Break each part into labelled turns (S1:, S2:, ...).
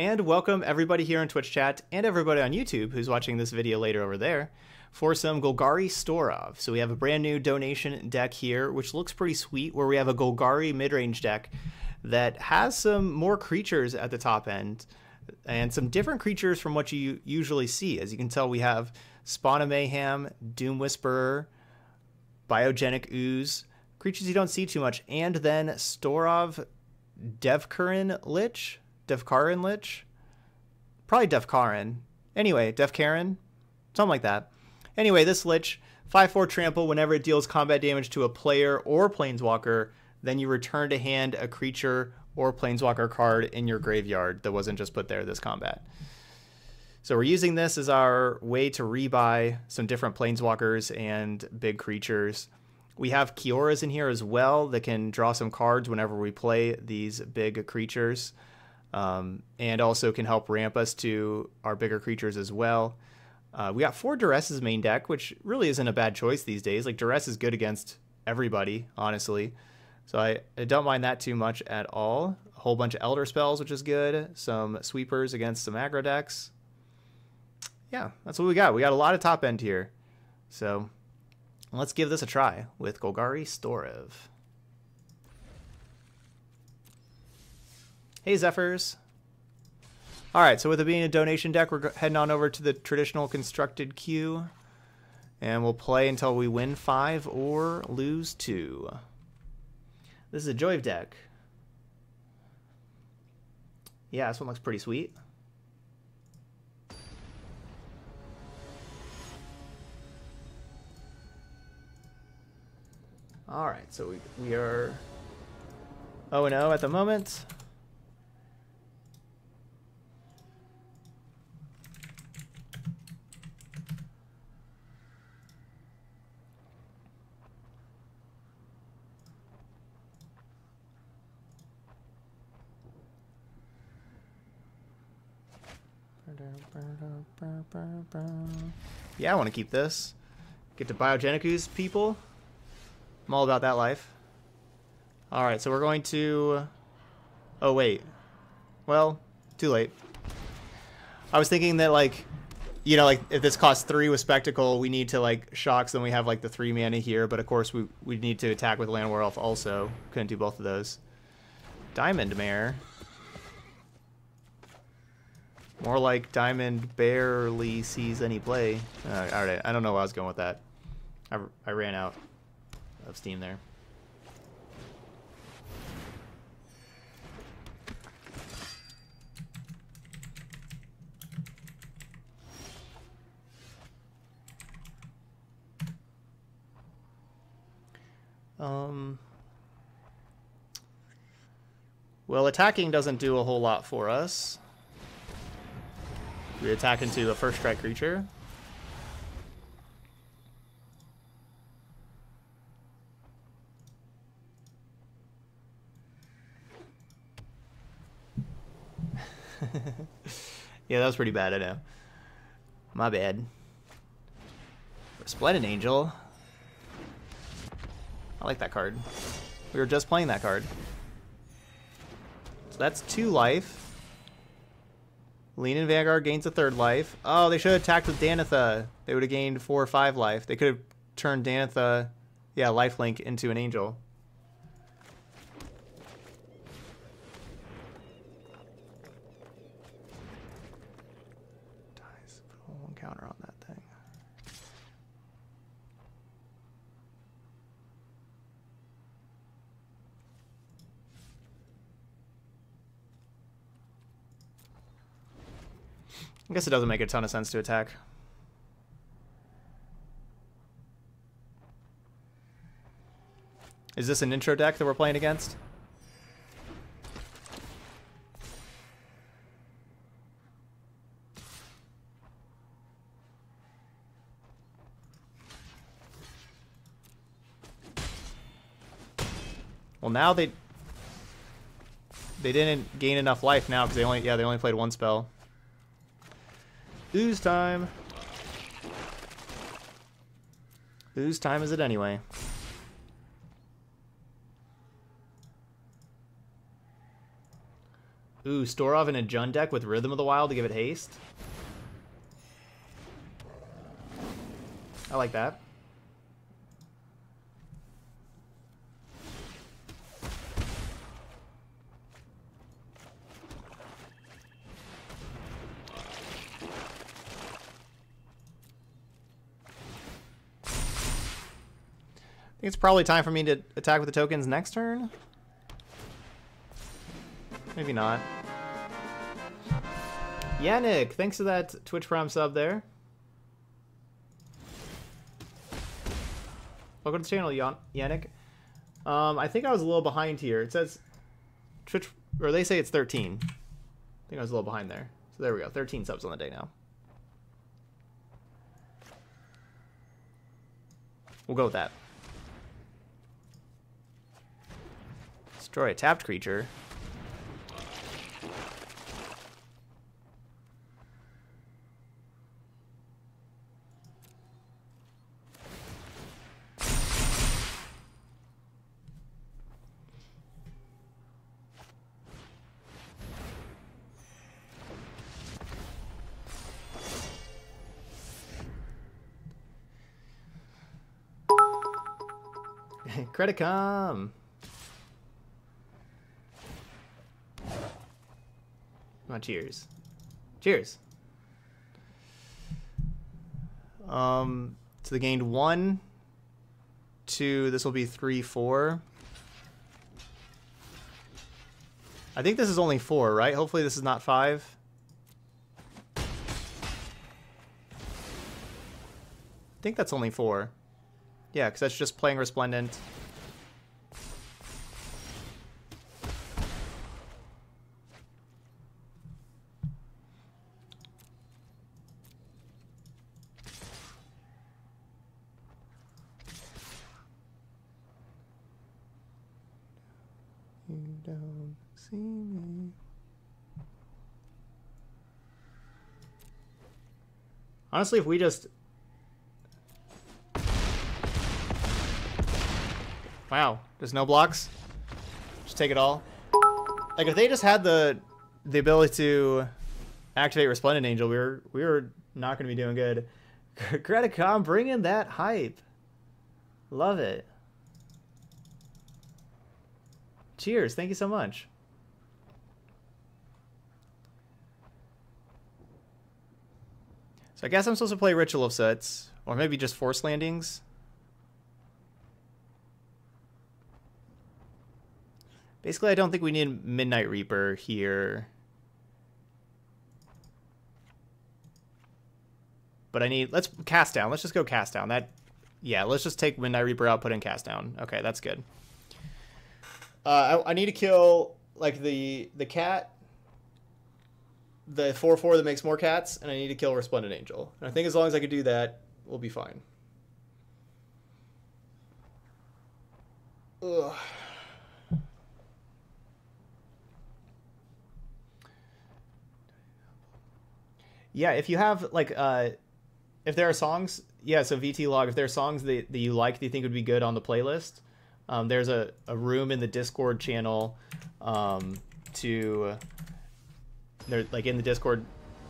S1: And welcome everybody here on Twitch chat and everybody on YouTube who's watching this video later over there for some Golgari Storrev. So we have a brand new donation deck here, which looks pretty sweet, where we have a Golgari mid-range deck that has some more creatures at the top end and some different creatures from what you usually see. As you can tell, we have Spawn of Mayhem, Doom Whisperer, Biogenic Ooze, creatures you don't see too much, and then Storrev Devkarin Lich, Devkarin Lich, probably Devkarin. Anyway, Devkarin, something like that. Anyway, this Lich, 5-4 trample whenever it deals combat damage to a player or planeswalker, then you return to hand a creature or planeswalker card in your graveyard that wasn't just put there this combat. So we're using this as our way to rebuy some different planeswalkers and big creatures. We have Kioras in here as well that can draw some cards whenever we play these big creatures um, and also can help ramp us to our bigger creatures as well. Uh, we got four Duresses main deck, which really isn't a bad choice these days. Like Duress is good against everybody, honestly. So I, I don't mind that too much at all. A whole bunch of Elder spells, which is good. Some sweepers against some aggro decks. Yeah, that's what we got. We got a lot of top end here. So let's give this a try with Golgari Storrev. Hey, Zephyrs. All right, so with it being a donation deck, we're heading on over to the traditional constructed queue. And we'll play until we win five or lose two. This is a Joyve deck. Yeah, this one looks pretty sweet. All right, so we, we are 0-0 at the moment. Yeah, I want to keep this. Get to Biogenic Ooze people. I'm all about that life. Alright, so we're going to... Oh, wait. Well, too late. I was thinking that, like, you know, like, if this costs three with Spectacle, we need to, like, Shocks, then we have, like, the three mana here, but of course we, we need to attack with Llanowar Elf also. Couldn't do both of those. Diamond Mare. More like Diamond barely sees any play. Uh, Alright, I don't know where I was going with that. I, I ran out of steam there. Um, well, attacking doesn't do a whole lot for us. We attack into a first strike creature. yeah, that was pretty bad, I know. My bad. Resplendent Angel. I like that card. We were just playing that card. So that's two life. Leonin Vanguard gains a third life. Oh, they should have attacked with Danitha. They would have gained four or five life. They could have turned Danitha, yeah, lifelink into an angel. Dies. Put one counter on that thing. I guess it doesn't make a ton of sense to attack. Is this an intro deck that we're playing against? Well, now they they didn't gain enough life now because they only yeah they only played one spell. Whose time? Whose time is it anyway? Ooh, Storrev in a Jund deck with Rhythm of the Wild to give it haste. I like that. Think it's probably time for me to attack with the tokens next turn. Maybe not. Yannick, thanks for that Twitch Prime sub there. Welcome to the channel, Yannick. Um, I think I was a little behind here. It says Twitch, or they say it's 13. I think I was a little behind there. So there we go, 13 subs on the day now. We'll go with that. Destroy a tapped creature. Credicom. On, cheers. Cheers. Um, so they gained one, two, this will be three, four. I think this is only four, right? Hopefully this is not five. I think that's only four. Yeah, because that's just playing Resplendent. Honestly, if we just... Wow, there's no blocks? Just take it all? Like, if they just had the the ability to activate Resplendent Angel, we were, we were not going to be doing good. Credicom, bring in that hype. Love it. Cheers, thank you so much. So I guess I'm supposed to play Ritual of Soot, or maybe just Force Landings. Basically, I don't think we need Midnight Reaper here. But I need, let's cast down. Let's just go cast down. That, yeah, let's just take Midnight Reaper out, put in cast down. Okay, that's good. Uh, I, I need to kill, like, the, the cat the 4 4 that makes more cats, and I need to kill Resplendent Angel. And I think as long as I can do that, we'll be fine. Ugh. Yeah, if you have like uh if there are songs, yeah, so VT log, if there are songs that, that you like that you think would be good on the playlist, um, there's a, a room in the Discord channel um, to there like in the Discord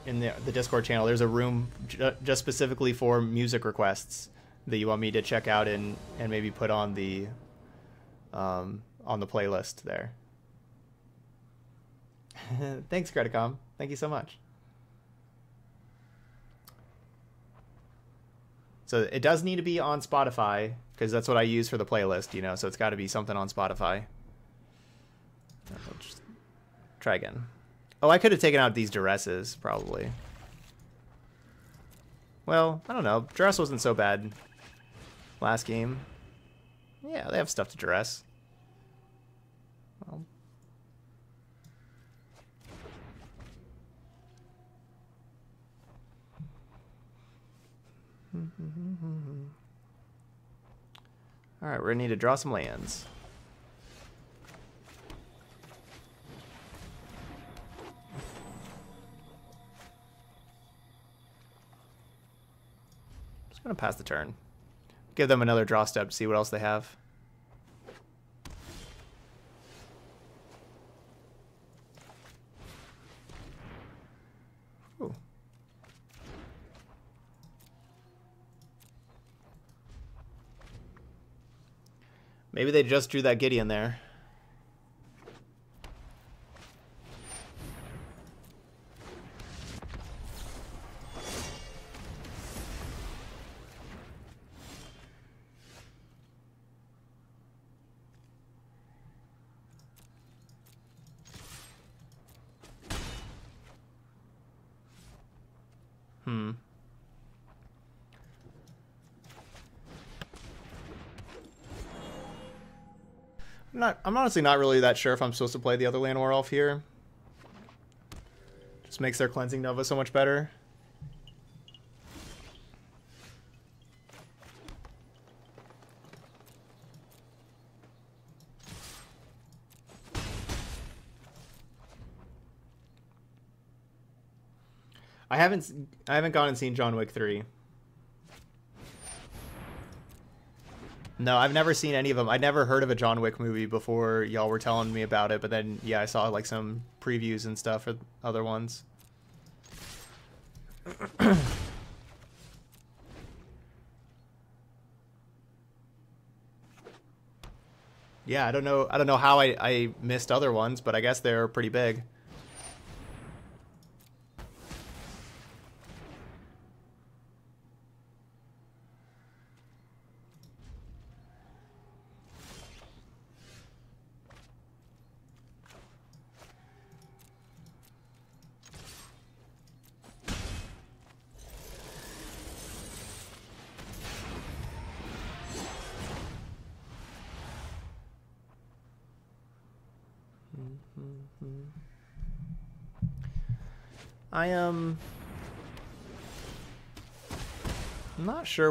S1: in the, the Discord channel, there's a room ju just specifically for music requests that you want me to check out and and maybe put on the um, on the playlist there. Thanks, Credicom. Thank you so much. So it does need to be on Spotify because that's what I use for the playlist, you know. So it's got to be something on Spotify. Let's try again. Oh, I could have taken out these duresses, probably. Well, I don't know. Duress wasn't so bad last game. Yeah, they have stuff to duress. Well. Alright, we're going to need to draw some lands. I'm going to pass the turn. Give them another draw step to see what else they have. Maybe they just drew that Gideon there. Hmm. I'm not. I'm honestly not really that sure if I'm supposed to play the other Llanowar Elf here. Just makes their cleansing Nova so much better. Haven't. I haven't gone and seen John Wick three. No, I've never seen any of them. I'd never heard of a John Wick movie before y'all were telling me about it, but then yeah, I saw like some previews and stuff for other ones. yeah, I don't know. I don't know how I, I missed other ones, but I guess they're pretty big.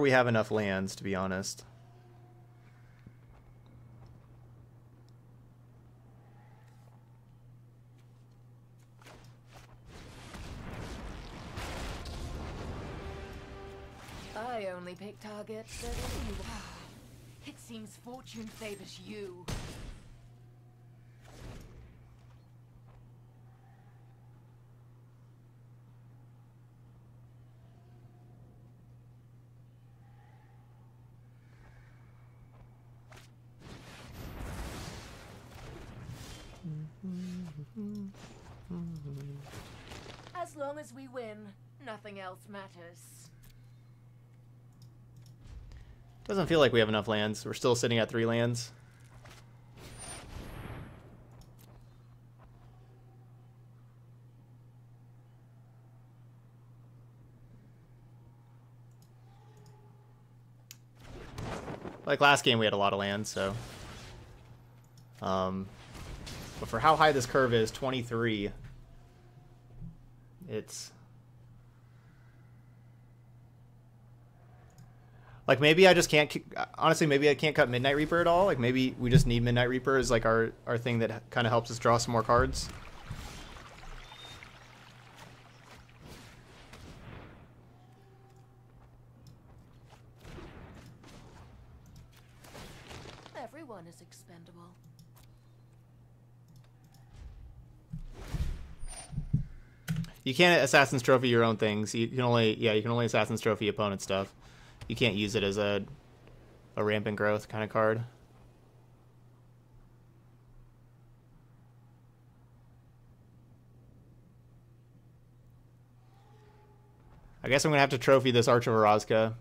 S1: We have enough lands, to be honest.
S2: I only pick targets that It seems fortune favors you. As long as we win, nothing else matters.
S1: Doesn't feel like we have enough lands. We're still sitting at three lands. Like last game, we had a lot of lands, so. Um, but for how high this curve is, 23, it's... Like maybe I just can't. Honestly, maybe I can't cut Midnight Reaper at all. Like maybe we just need Midnight Reaper as like our our thing that kind of helps us draw some more cards.
S2: Everyone is expendable.
S1: You can't Assassin's Trophy your own things. You can only yeah, you can only Assassin's Trophy opponent stuff. You can't use it as a a rampant growth kind of card. I guess I'm gonna have to trophy this Arch of Orazca.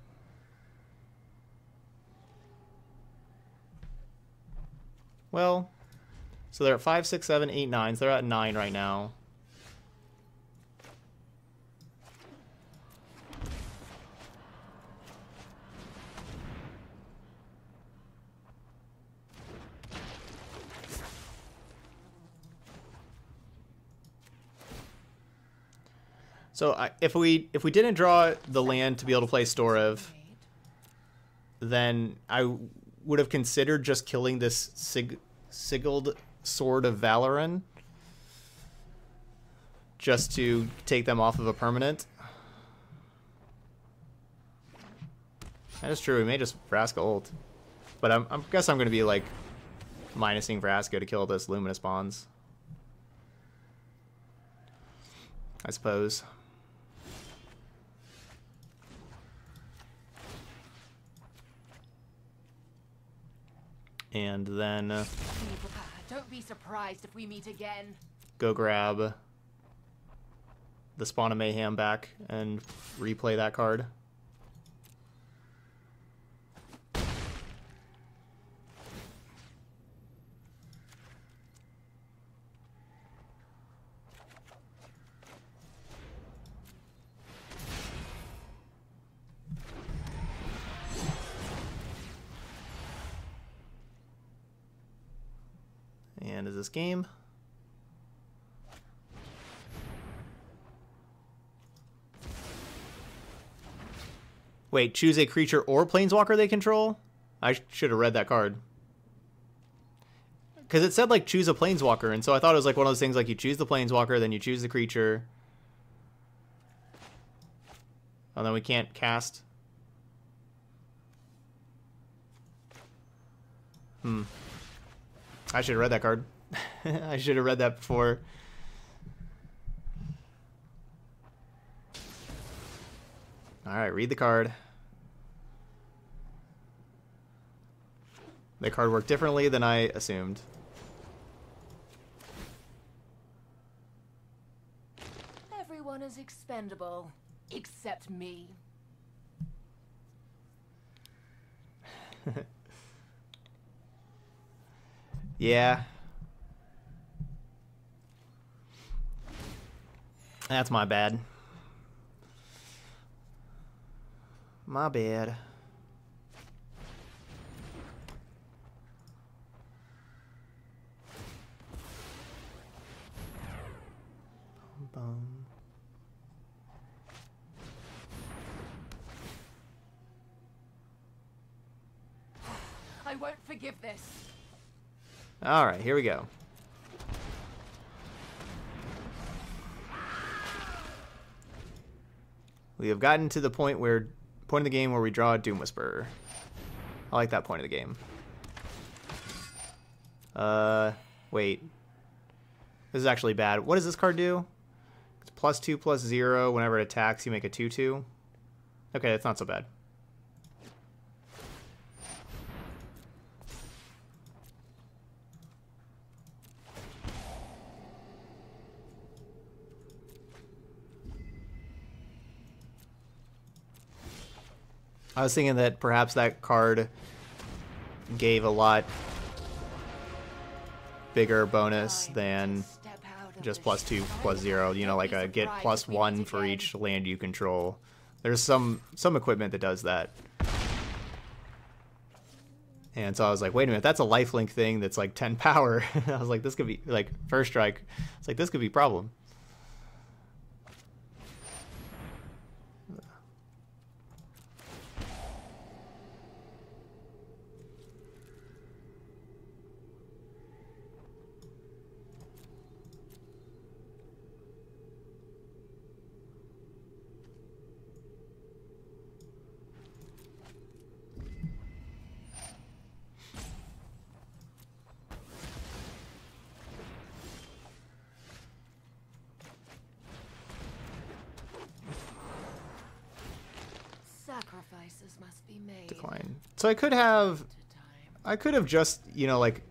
S1: Well, so they're at five, six, seven, eight, nine. So they're at nine right now. So I, if we if we didn't draw the land to be able to play Storrev, then I would have considered just killing this Sig Sigiled Sword of Valeron just to take them off of a permanent. That is true. We may just Vraska ult. But I'm, I guess I'm going to be like minusing Vraska to kill this Luminous Bonds. I suppose. And then uh,
S2: Don't be surprised if we meet again.
S1: go grab the Spawn of Mayhem back and replay that card. This game? Wait, choose a creature or planeswalker they control? I sh- should have read that card. Because it said, like, choose a planeswalker, and so I thought it was like one of those things like you choose the planeswalker, then you choose the creature. And then we can't cast. Hmm. I should have read that card. I should have read that before. All right, read the card. The card worked differently than I assumed.
S2: Everyone is expendable, except me.
S1: Yeah. That's my bad. My bad. Bum.
S2: I won't forgive this.
S1: All right, here we go. We have gotten to the point where point of the game where we draw a Doom Whisperer. I like that point of the game. Uh, wait. This is actually bad. What does this card do? It's plus two, plus zero. Whenever it attacks, you make a two-two. Okay, that's not so bad. I was thinking that perhaps that card gave a lot bigger bonus than
S2: to step out of
S1: just plus two, zero. You know, like a get plus one for each land you control. There's some some equipment that does that. And so I was like, wait a minute, that's a lifelink thing that's like 10 power. I was like, this could be like first strike. It's like this could be problem.
S2: Sacrifices must be made.
S1: Decline. So I could have I could have just, you know, like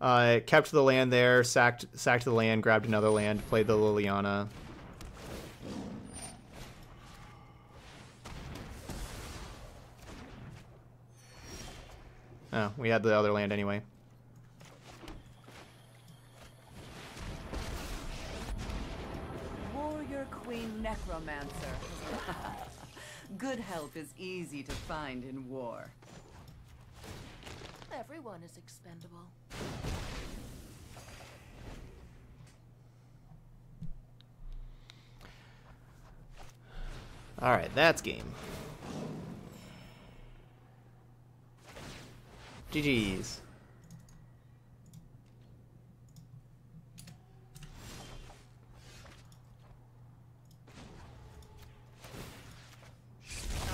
S1: uh, kept the land there, sacked sacked the land, grabbed another land, played the Liliana. Oh, we had the other land anyway.
S3: Easy to find in war.
S2: Everyone is expendable.
S1: All right, that's game. GG's.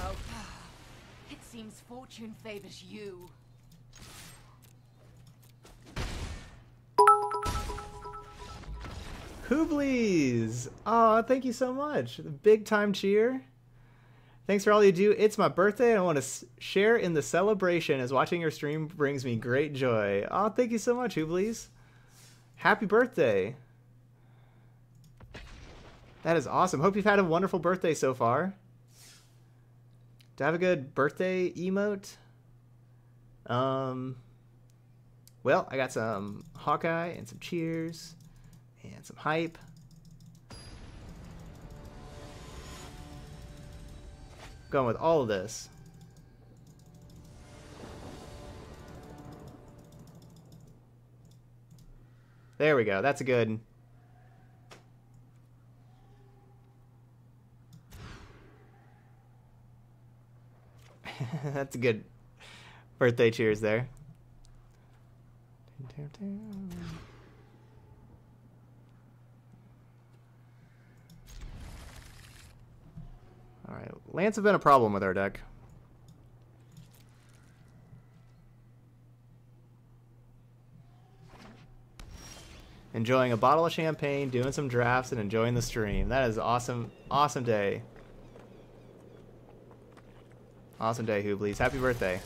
S2: Oh, it seems fortune favors you.
S1: Hooblies! Oh, thank you so much. Big time cheer. Thanks for all you do. It's my birthday, and I want to share in the celebration as watching your stream brings me great joy. Oh, thank you so much, Hubleys. Happy birthday. That is awesome. Hope you've had a wonderful birthday so far. Do I have a good birthday emote? Um, well, I got some Hawkeye and some cheers and some hype. Going with all of this. There we go. That's a good. That's a good birthday cheers there. Alright, Lance have been a problem with our deck. Enjoying a bottle of champagne, doing some drafts, and enjoying the stream. That is awesome, awesome day. Awesome day, Hubleys. Happy birthday.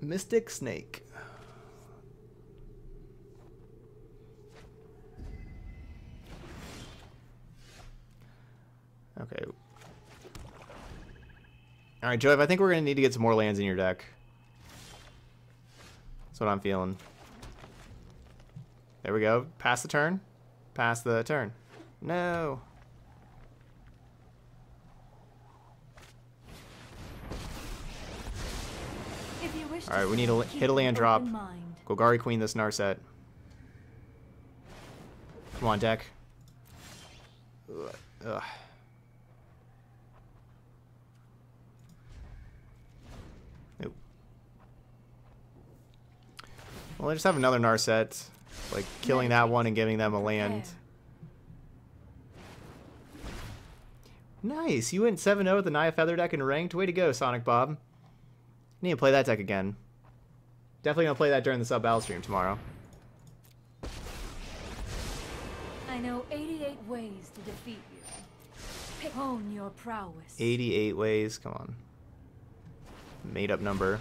S1: Mystic Snake. Alright, Joe, I think we're going to need to get some more lands in your deck. That's what I'm feeling. There we go. Pass the turn. Pass the turn. No.
S4: If you wish
S1: Alright, we need to hit a land drop.
S4: mind.
S1: Golgari Queen this Narset. Come on, deck. Ugh. Ugh. Well, I just have another Narset. Like, killing that one and giving them a land. Nice! You went 7-0 with the Naya Feather deck and ranked. Way to go, Sonic Bob. Need to play that deck again. Definitely gonna play that during the sub battle stream tomorrow.
S4: I know 88 ways to defeat you. Pick hone your prowess.
S1: 88 ways. Come on. Made up number.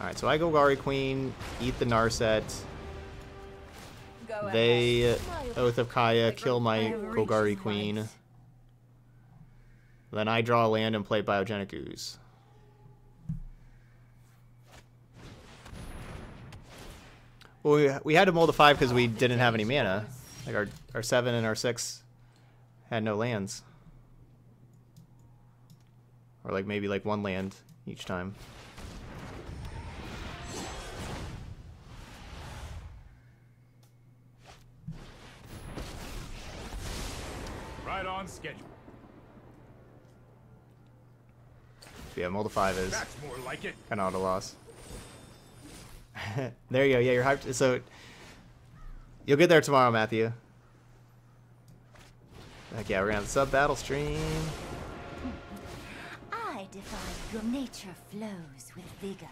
S1: Alright, so I go Gari Queen, eat the Narset. They. Oath of Kaya, kill my Golgari Queen. Then I draw a land and play Biogenic Ooze. Well, we, we had to mold a 5 because we didn't have any mana. Like, our, our 7 and our 6 had no lands. Or, like, maybe, like, one land each time.
S5: Right on schedule.
S1: So, yeah, mold a 5 is
S5: That's more like it.
S1: kind of auto loss. there you go. Yeah, you're hyped. So, you'll get there tomorrow, Matthew. Heck yeah, we're gonna have the sub battle stream.
S6: I defy your nature flows with vigor.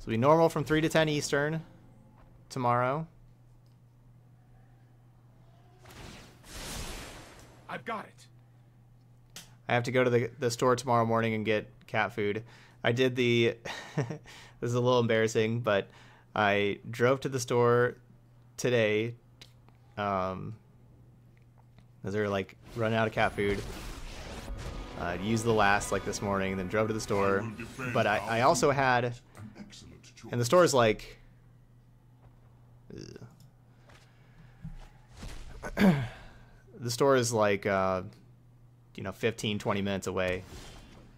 S1: So we normal from 3 to 10 Eastern tomorrow.
S5: I've got it.
S1: I have to go to the, the store tomorrow morning and get cat food. I did the. this is a little embarrassing, but I drove to the store today. Um, as they were like running out of cat food. Uh, used the last like this morning, then drove to the store. But I, I also had, and the store is like. the store is like. Uh, you know 15 20 minutes away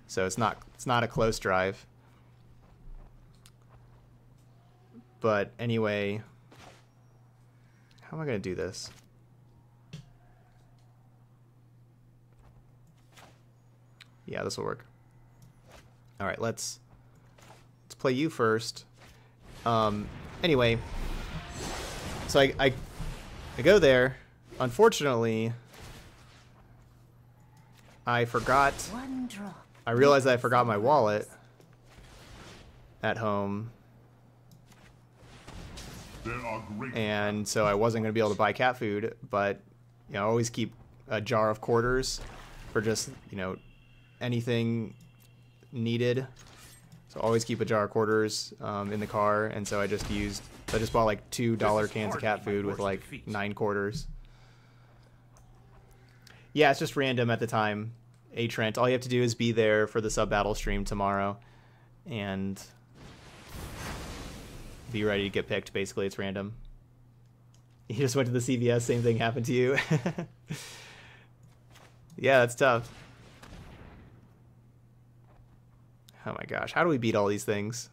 S1: so it's not it's not a close drive but anyway how am i going to do this yeah this will work all right let's let's play you first um anyway so i i I go there. Unfortunately, I forgot.
S6: One drop.
S1: I realized I forgot my wallet at home,
S7: There are great
S1: and so I wasn't going to be able to buy cat food. But you know, I always keep a jar of quarters for just you know anything needed. So always keep a jar of quarters um, in the car, and so I just used. I just bought like two dollar cans of cat food with like
S5: defeat.
S1: nine quarters. Yeah, it's just random at the time. A Trent. All you have to do is be there for the sub battle stream tomorrow, and be ready to get picked. Basically, it's random. You just went to the CVS. Same thing happened to you. yeah, that's tough. Oh my gosh, how do we beat all these things?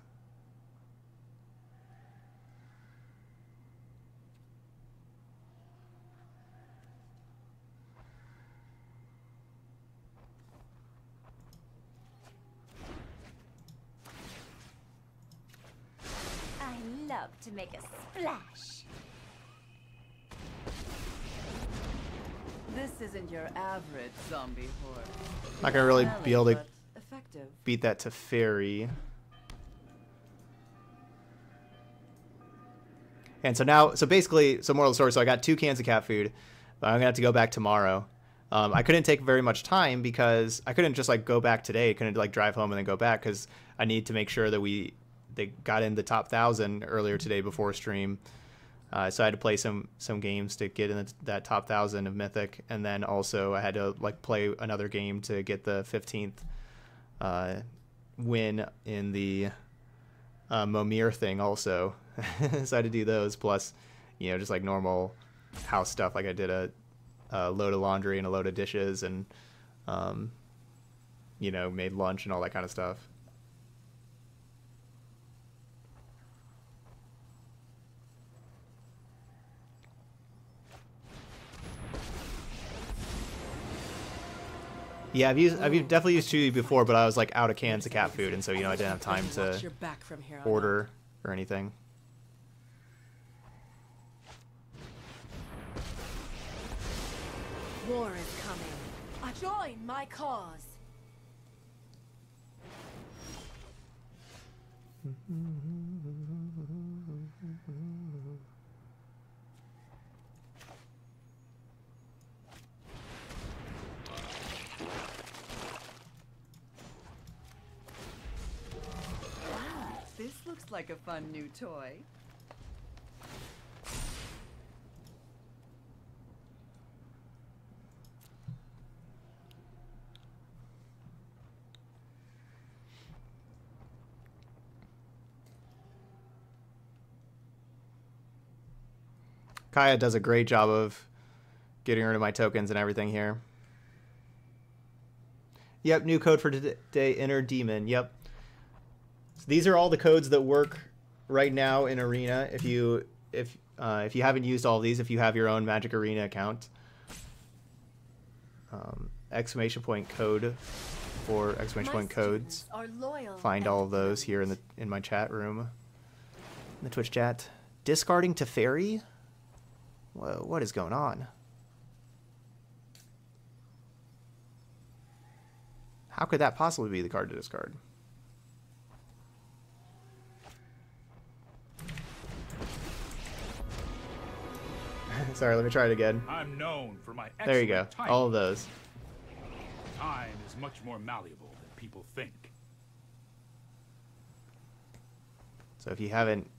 S6: I love to make a splash.
S3: This isn't your average zombie horde.
S1: Not gonna really be able to
S3: effective.
S1: beat that to fairy. And so now, so basically, so moral of the story. So I got two cans of cat food, but I'm gonna have to go back tomorrow. Um, I couldn't take very much time because I couldn't just like go back today. I couldn't like drive home and then go back because I need to make sure that we they got in the top thousand earlier today before stream. Uh, so I had to play some some games to get in the, that top thousand of Mythic, and then also I had to like play another game to get the fifteenth uh, win in the uh, Momir thing also. so I had to do those plus, you know, just like normal house stuff. Like I did a, a load of laundry and a load of dishes and, um, you know, made lunch and all that kind of stuff. Yeah, I've used I've definitely used Chewy before, but I was like out of cans of cat food, and so you know I didn't have time to
S8: your back from here on
S1: order or anything.
S8: War is coming. I Join my cause.
S3: Mm-hmm. Like a fun new toy.
S1: Kaya does a great job of getting rid of my tokens and everything here. Yep, new code for today, Inner Demon. Yep. So these are all the codes that work right now in Arena. If you if uh, if you haven't used all of these, if you have your own Magic Arena account, um, exclamation point code for exclamation point codes.
S8: students are loyal
S1: Find all of those here in the in my chat room, in the Twitch chat. Discarding to fairy. Whoa, what is going on? How could that possibly be the card to discard? Sorry, let me try it again.
S5: I'm known for my
S1: There you go.
S5: timing.
S1: All of those.
S5: Time is much more malleable than people think.
S1: So if you haven't,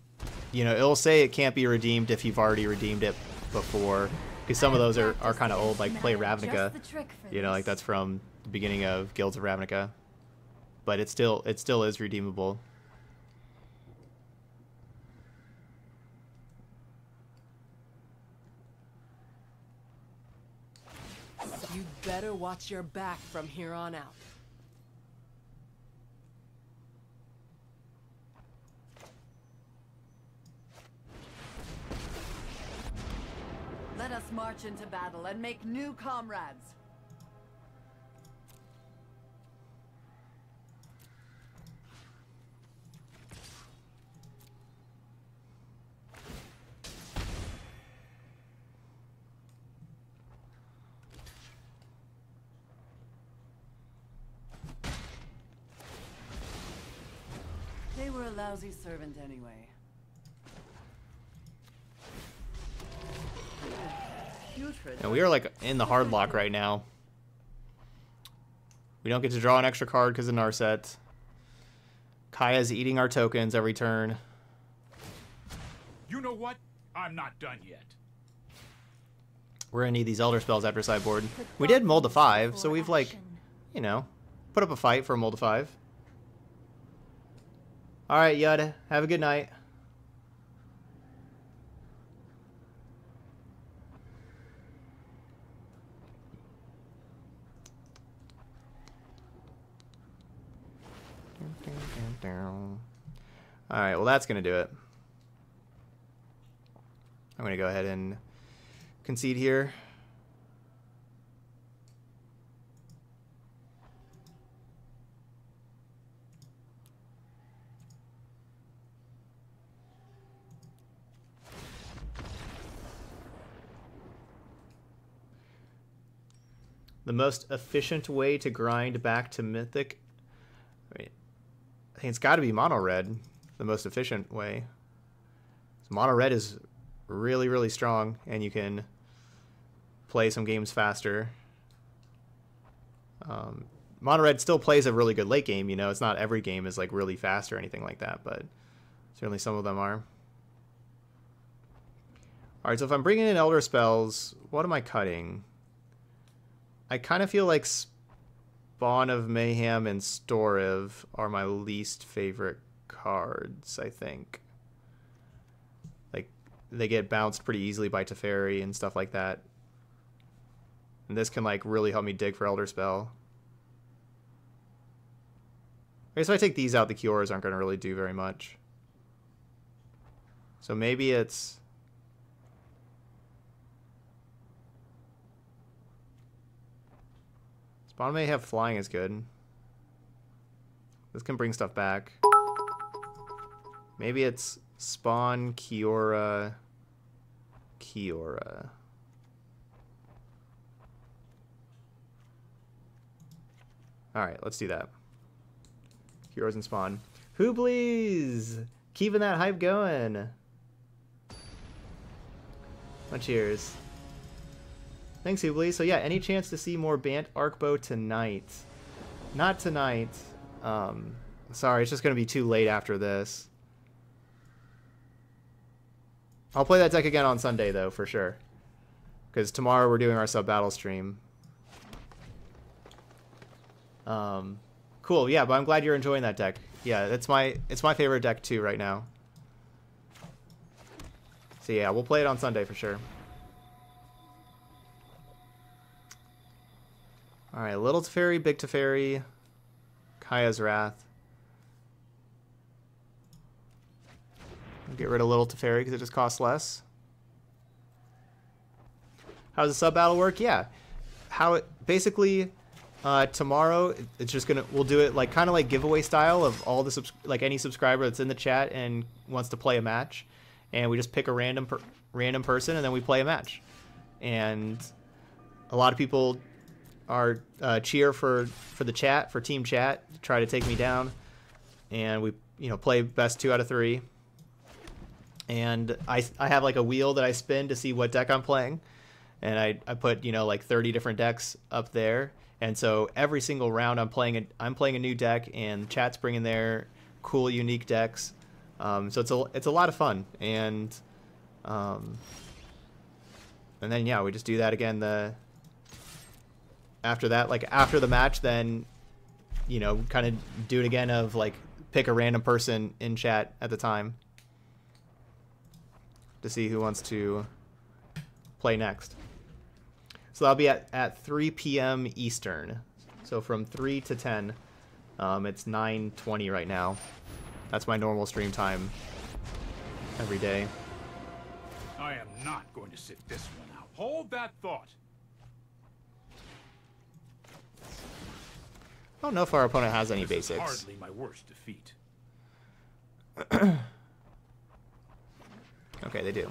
S1: you know, it'll say it can't be redeemed if you've already redeemed it before. Because some of those are, are kind of old, like Play Ravnica.
S4: Just the trick for
S1: You know, like that's from the beginning of Guilds of Ravnica. But it still it still is redeemable.
S8: You better watch your back from here on out.
S3: Let us march into battle and make new comrades. were a lousy servant anyway.
S1: And we are like in the hard lock right now. We don't get to draw an extra card because of Narset. Kaya's eating our tokens every turn.
S5: You know what? I'm not done yet.
S1: We're gonna need these Elder Spells after sideboard. We did Mold to 5, so we've like, you know, put up a fight for a Mold to 5. Alright, Yud, have a good night. Alright, well that's gonna do it. I'm gonna go ahead and concede here. The most efficient way to grind back to Mythic. I think it's got to be mono red, the most efficient way. Mono red is really, really strong, and you can play some games faster. Um, Mono Red still plays a really good late game. You know, it's not every game is like really fast or anything like that, but certainly some of them are. All right, so if I'm bringing in Elder Spells, what am I cutting? I kind of feel like Spawn of Mayhem and Storrev are my least favorite cards, I think Like, they get bounced pretty easily by Teferi and stuff like that. And this can like really help me dig for Elder Spell. Guess if I take these out, the cures aren't going to really do very much. So maybe it's... Spawn may have flying is good. This can bring stuff back. Maybe it's Spawn, Kiora, Kiora. Alright, let's do that. Kiora's and Spawn. Hooblies! Keeping that hype going. Well, cheers. Thanks, Hooblies. So yeah, any chance to see more Bant Arkbow tonight? Not tonight. Um, sorry, it's just going to be too late after this. I'll play that deck again on Sunday, though, for sure. Because tomorrow we're doing our sub-battle stream. Um, cool, yeah, but I'm glad you're enjoying that deck. Yeah, it's my it's my favorite deck, too, right now. So yeah, we'll play it on Sunday for sure. Alright, Little Teferi, Big Teferi, Kaya's Wrath. Get rid of Little Teferi because it just costs less. How does the sub battle work? Yeah, how it basically uh, tomorrow it's just gonna we'll do it like kind of like giveaway style of all the subs- like any subscriber that's in the chat and wants to play a match, and we just pick a random per- random person and then we play a match, and a lot of people are uh, cheer for for the chat for team chat to try to take me down, and we you know play best two out of three and I, I have like a wheel that I spin to see what deck I'm playing. And I, I put, you know, like 30 different decks up there. And so every single round I'm playing a, I'm playing a new deck and chat's bringing their cool, unique decks. Um, so it's a, it's a lot of fun. And, um, and then, yeah, we just do that again. The, after that, like after the match, then, you know, kind of do it again of like pick a random person in chat at the time to see who wants to play next. So that'll be at, at 3 p.m. Eastern. So from 3 to 10. Um, it's 9.20 right now. That's my normal stream time every day.
S5: I am not going to sit this one out. Hold that thought.
S1: I don't know if our opponent has any
S5: this
S1: basics.
S5: hardly my worst defeat.
S1: okay, they do.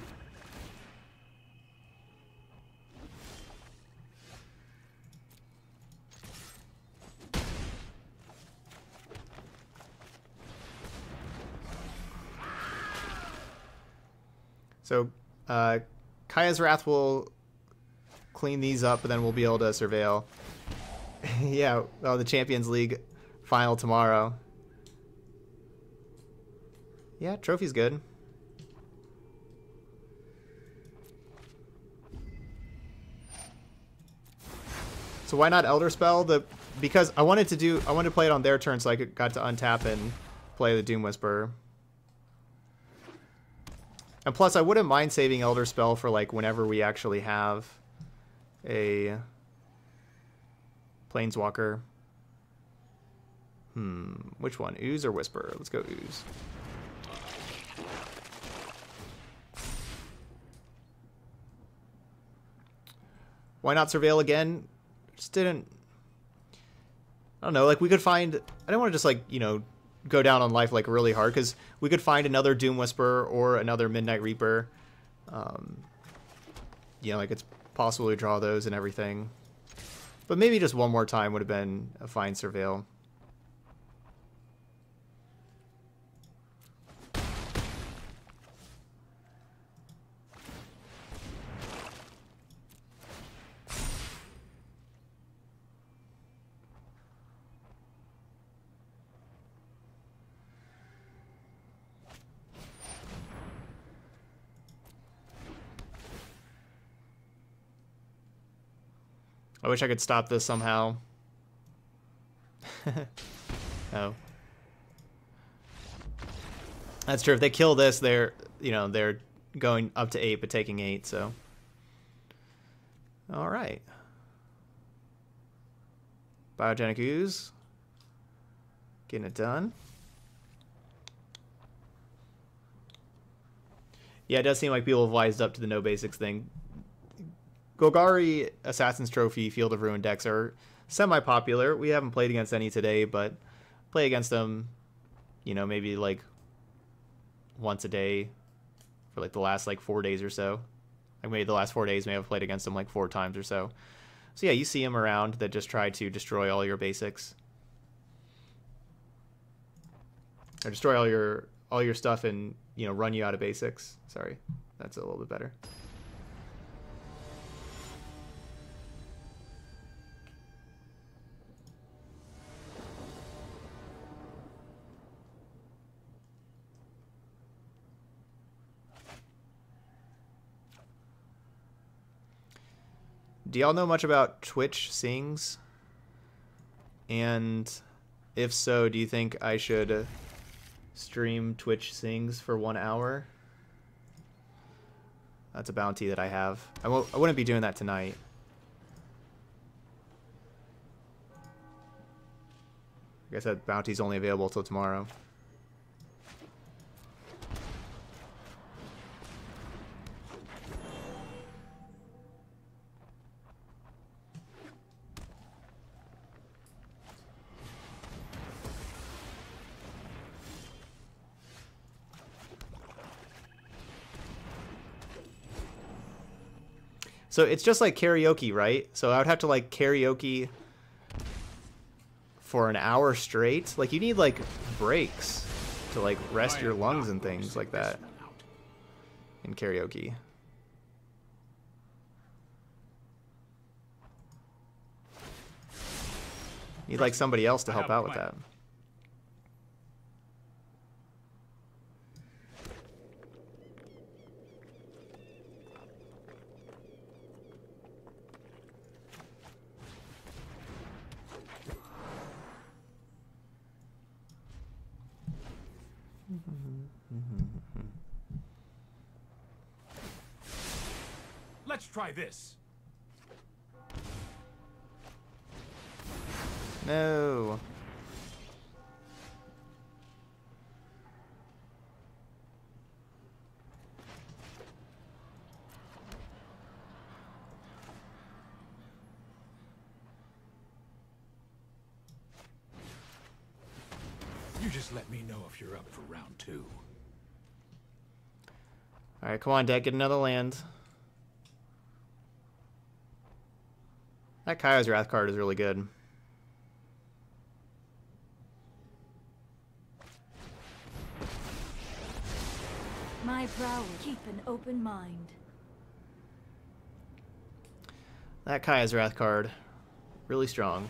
S1: So uh, Kaya's Wrath will clean these up, but then we'll be able to surveil. yeah, well, the Champions League final tomorrow. Yeah, trophy's good. So why not Elder Spell? The because I wanted to do I wanted to play it on their turn, so I could, got to untap and play the Doom Whisperer. And plus, I wouldn't mind saving Elder Spell for like whenever we actually have a Planeswalker. Hmm, which one? Ooze or Whisper? Let's go Ooze. Why not Surveil again? Just didn't... I don't know, like we could find... I don't want to just like, you know, go down on life like really hard because we could find another Doom Whisperer or another Midnight Reaper. Um, you know, like it's possible to draw those and everything. But maybe just one more time would have been a fine surveil. I wish I could stop this somehow. oh. That's true. If they kill this, they're, you know, they're going up to 8 but taking 8, so. All right. Biogenic Ooze. Getting it done. Yeah, it does seem like people have wised up to the no basics thing. Golgari Assassin's Trophy Field of Ruin decks are semi-popular. We haven't played against any today, but play against them, you know, maybe like once a day for like the last like four days or so. Like maybe the last four days, may have played against them like four times or so. So yeah, you see them around that just try to destroy all your basics. Or destroy all your all your stuff and, you know, run you out of basics. Sorry. That's a little bit better. Do y'all know much about Twitch Sings? And if so, do you think I should stream Twitch Sings for one hour? That's a bounty that I have. I, won't, I wouldn't be doing that tonight. I said, bounty's only available till tomorrow. So it's just like karaoke, right? So I would have to like karaoke for an hour straight. Like you need like breaks to like rest your lungs and things like that in karaoke. Need like somebody else to help out with that.
S5: Let's try this.
S1: No.
S5: You just let me know if you're up for round two.
S1: Alright, come on, Dad, get another land. That Kaya's Wrath card is really good.
S4: My. Keep an open mind.
S1: That Kaya's Wrath card, really strong.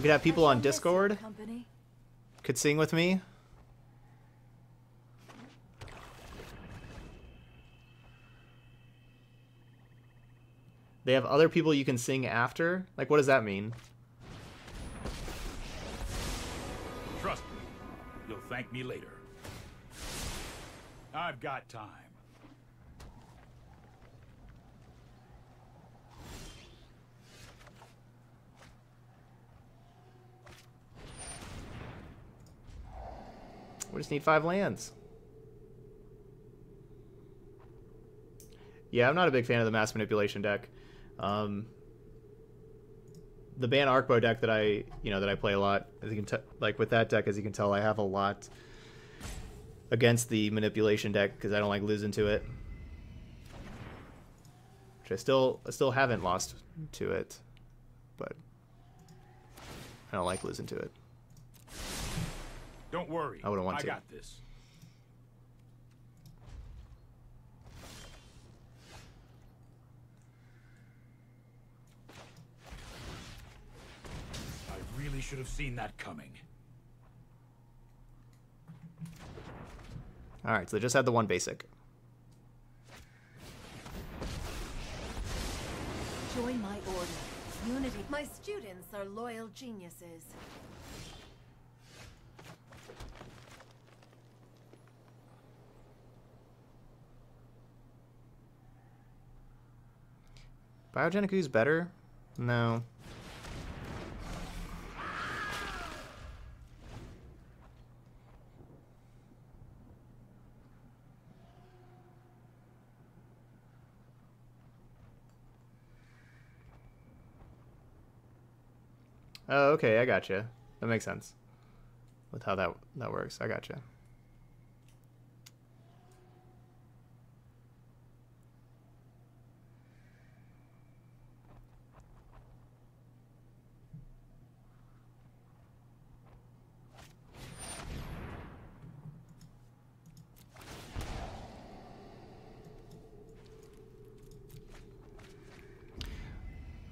S1: We could have people on
S4: shall miss your
S1: Discord could sing with me. They have other people you can sing after? Like, what does that mean?
S5: Trust me, you'll thank me later. I've got time.
S1: Just need five lands. Yeah, I'm not a big fan of the mass manipulation deck. Um, the Bant Arcbow deck that I, you know, that I play a lot, as you can like with that deck, as you can tell, I have a lot against the manipulation deck because I don't like losing to it. Which I still, I still haven't lost to it, but I don't like losing to it.
S5: Don't worry.
S1: I wouldn't want
S5: I
S1: to.
S5: got this. I really should have seen that coming.
S1: All right, so they just had the one basic.
S2: Join my order. Unity. My students are loyal geniuses.
S1: Biogenic Ooze better? No. Oh, okay, I gotcha. That makes sense. With how that that works. I gotcha.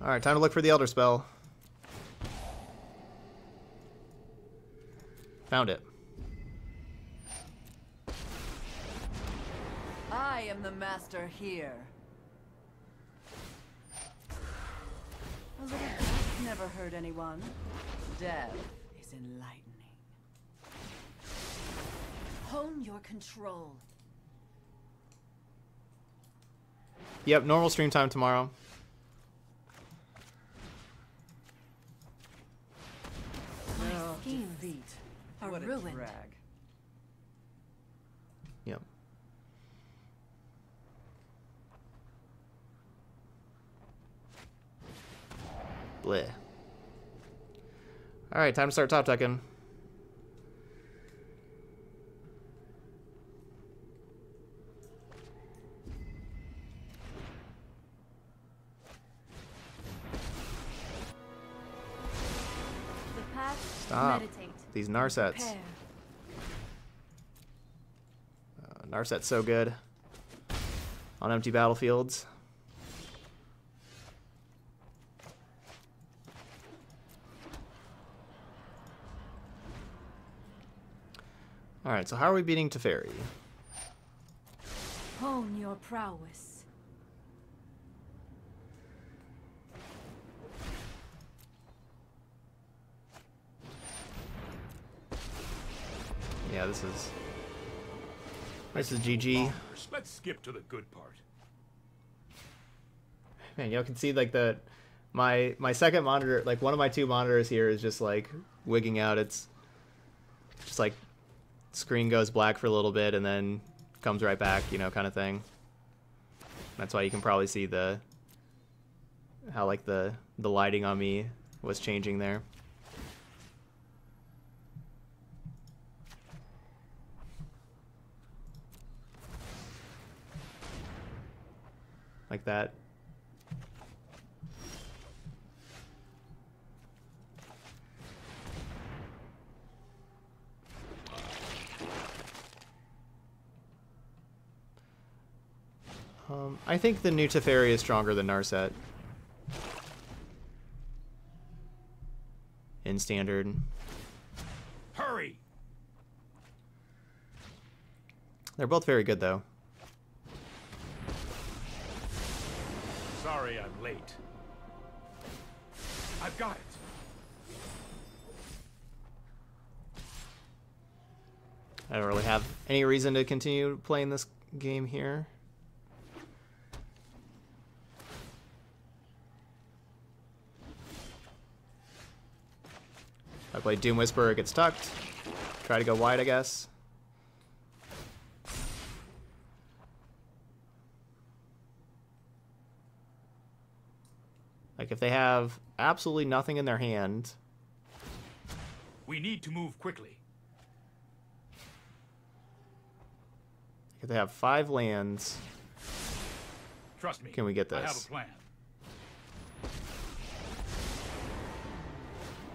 S1: Alright, time to look for the Elder Spell. Found it.
S3: I am the master here. A little death never hurt anyone. Death is enlightening.
S2: Hone your control.
S1: Yep, normal stream time tomorrow.
S3: No
S2: schemes
S3: defeat.
S2: are
S3: what a
S2: ruined.
S3: drag.
S1: Yep. Bleh. Alright, time to start top decking. Stop.
S4: Meditate.
S1: These Narsets. Uh, Narset's so good. On empty battlefields. Alright, so how are we beating Teferi?
S4: Hone your prowess.
S1: Yeah, this is... This is GG.
S5: Let's skip to the good part.
S1: Man, y'all can see like the my my second monitor, like one of my two monitors here is just like wigging out. It's just like screen goes black for a little bit and then comes right back, you know, kind of thing. That's why you can probably see the how like the the lighting on me was changing there. Like that. Um, I think the new Teferi is stronger than Narset. In standard.
S5: Hurry!
S1: They're both very good, though. I don't really have any reason to continue playing this game here. I play Doom Whisperer, it gets tucked. Try to go wide, I guess. Like, if they have absolutely nothing in their hand,
S5: We need to move quickly.
S1: If they have five lands,
S5: Trust me.
S1: Can we get this?
S5: I have
S1: this?
S5: a plan.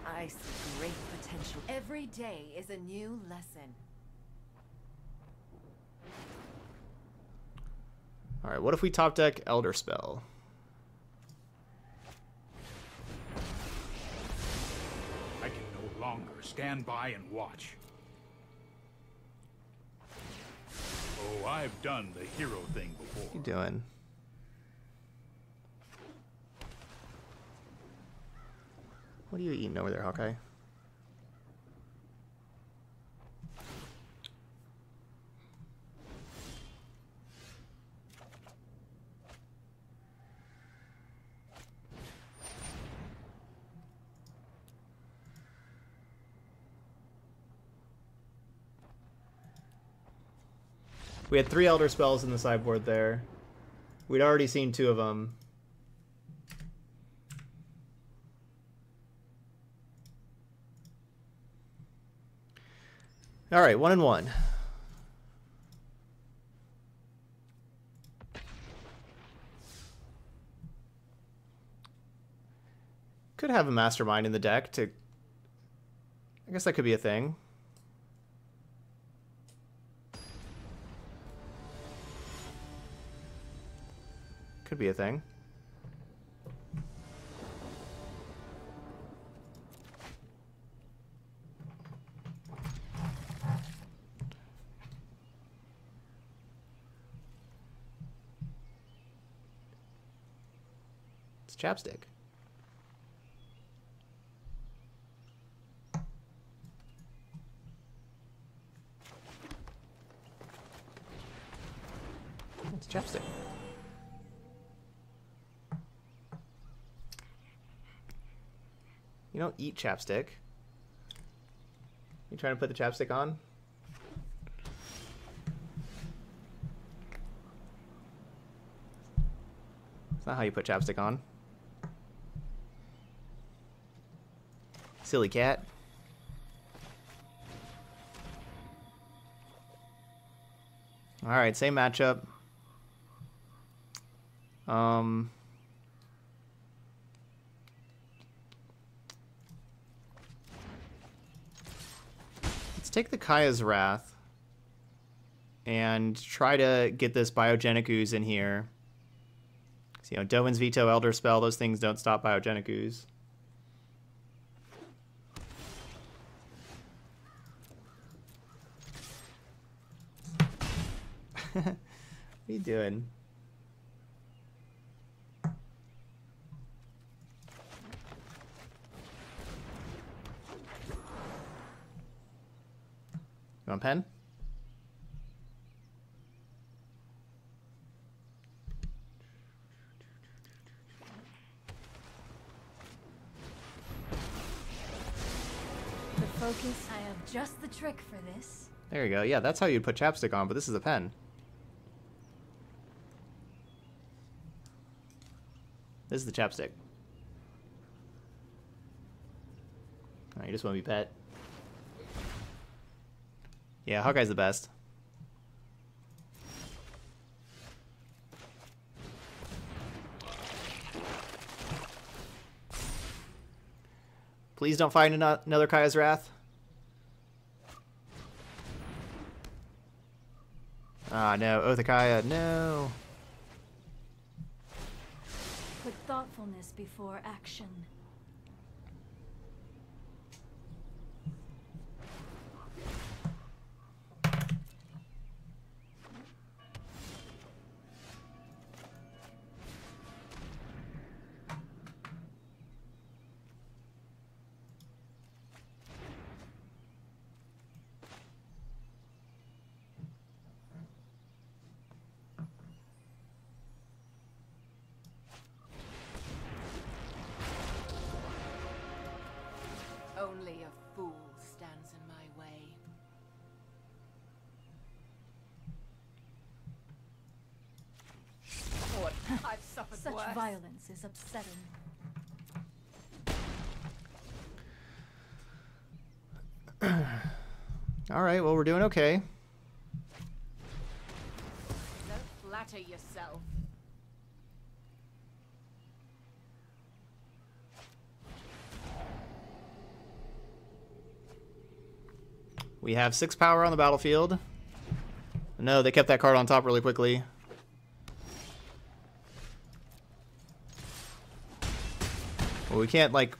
S3: I see great potential.
S2: Every day is a new lesson.
S1: Alright, what if we top deck Elder Spell?
S5: I can no longer stand by and watch. Oh, I've done the hero thing before.
S1: What you doing? What are you eating over there, Hawkeye? We had three Elder Spells in the sideboard there. We'd already seen two of them. All right, one and one. Could have a mastermind in the deck to. I guess that could be a thing. Could be a thing. It's chapstick. It's chapstick. You don't eat chapstick. You trying to put the chapstick on? It's not how you put chapstick on. Silly cat. Alright, same matchup. Um... take the Kaya's Wrath and try to get this Biogenic Ooze in here. 'Cause, you know, Dovin's Veto, Elder Spell, those things don't stop Biogenic Ooze. what are you doing? You want a pen?
S4: The focus, I have just the trick for this.
S1: There you go. Yeah, that's how you'd put chapstick on, but this is a pen. This is the chapstick. Oh, you just want to be pet. Yeah, Hawkeye's the best. Please don't find another Kaya's Wrath. Ah, no. Oath of Kaya, no.
S4: Put thoughtfulness before action. Such
S2: worse.
S4: violence is upsetting.
S1: All right, well, we're doing okay.
S2: Don't flatter yourself.
S1: We have six power on the battlefield. No, they kept that card on top really quickly. Well, we can't, like,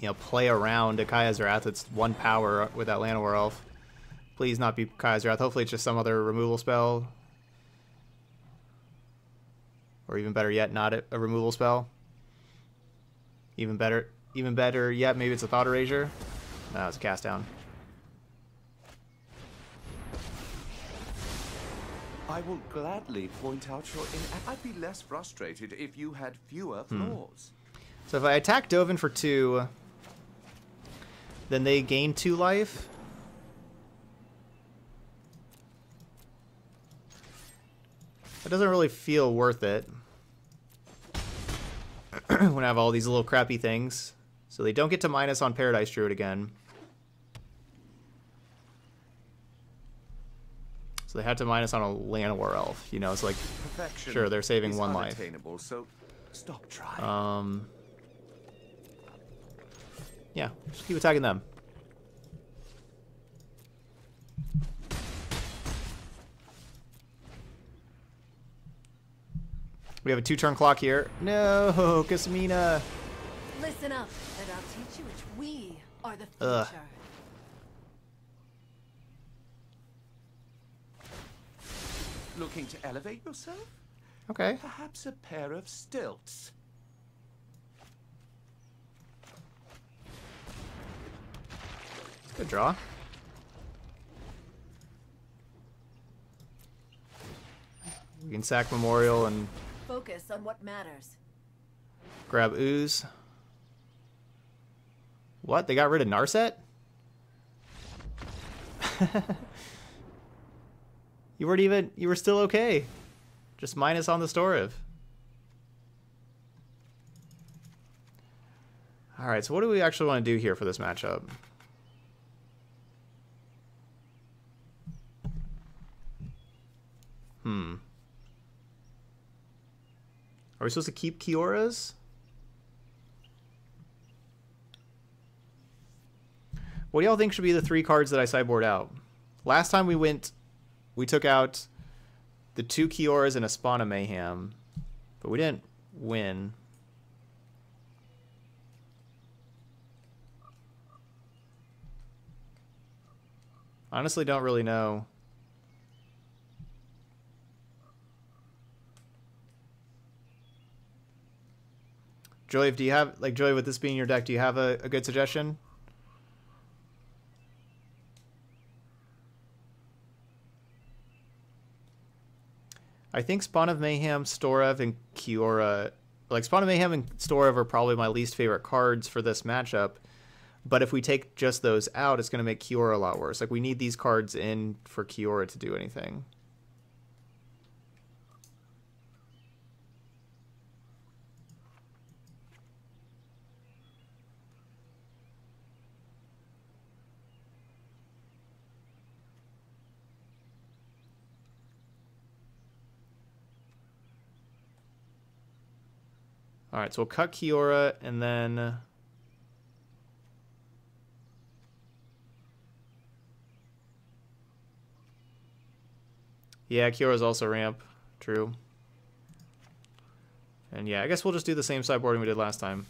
S1: you know, play around a Kaya's Wrath. It's one power with that Llanowar Elf. Please not be Kaya's Wrath. Hopefully it's just some other removal spell. Or even better yet, not a, a removal spell. Even better, even better yet, maybe it's a Thought Erasure. No, it's a cast down.
S7: I will gladly point out your in. I'd be less frustrated if you had fewer hmm. flaws.
S1: So if I attack Dovin for two, then they gain two life. That doesn't really feel worth it. when I have all these little crappy things. So they don't get to minus on Paradise Druid again. So they had to minus on a Llanowar Elf. You know, it's like,
S7: Perfection.
S1: Sure, they're saving one life.
S7: So stop trying.
S1: um... Yeah, just keep attacking them. We have a two-turn clock here. No, Kasmina.
S8: Listen up, and I'll teach you which we are the future.
S1: Ugh.
S7: Looking to elevate yourself?
S1: Okay.
S7: Perhaps a pair of stilts.
S1: Good draw. We can sack Memorial and
S8: Focus on what matters.
S1: grab Ooze. What? They got rid of Narset? you weren't even... You were still okay. Just minus on the Storrev. Alright, so what do we actually want to do here for this matchup? Hmm. Are we supposed to keep Kiora's? What do y'all think should be the three cards that I sideboard out? Last time we went, we took out the two Kioras and a Spawn of Mayhem, but we didn't win. Honestly, don't really know. Joy, do you have like Joy with this being your deck? Do you have a, a good suggestion? I think Spawn of Mayhem, Storrev, and Kiora, like Spawn of Mayhem and Storrev are probably my least favorite cards for this matchup. But if we take just those out, it's going to make Kiora a lot worse. Like we need these cards in for Kiora to do anything. All right, so we'll cut Kiora and then... Uh, yeah, Kiora's also ramp. True. And yeah, I guess we'll just do the same sideboarding we did last time.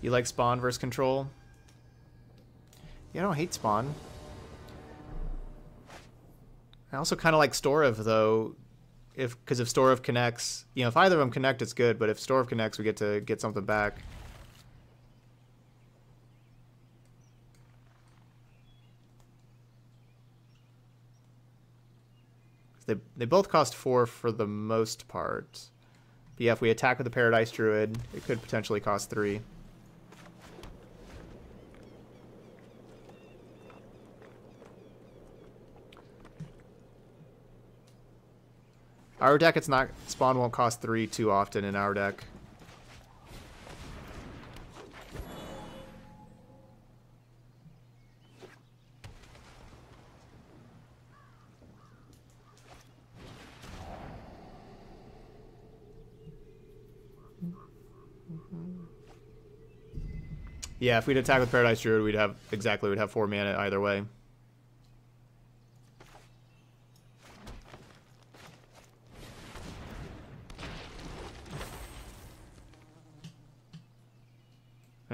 S1: You like spawn versus control? Yeah, I don't hate spawn. I also kind of like Storrev though, if because if Storrev connects, you know, if either of them connect, it's good. But if Storrev connects, we get to get something back. They they both cost four for the most part. But yeah, if we attack with the Paradise Druid, it could potentially cost three. Our deck, it's not spawn won't cost three too often in our deck. Yeah, if we'd attack with Paradise Druid, we'd have exactly we'd have four mana either way.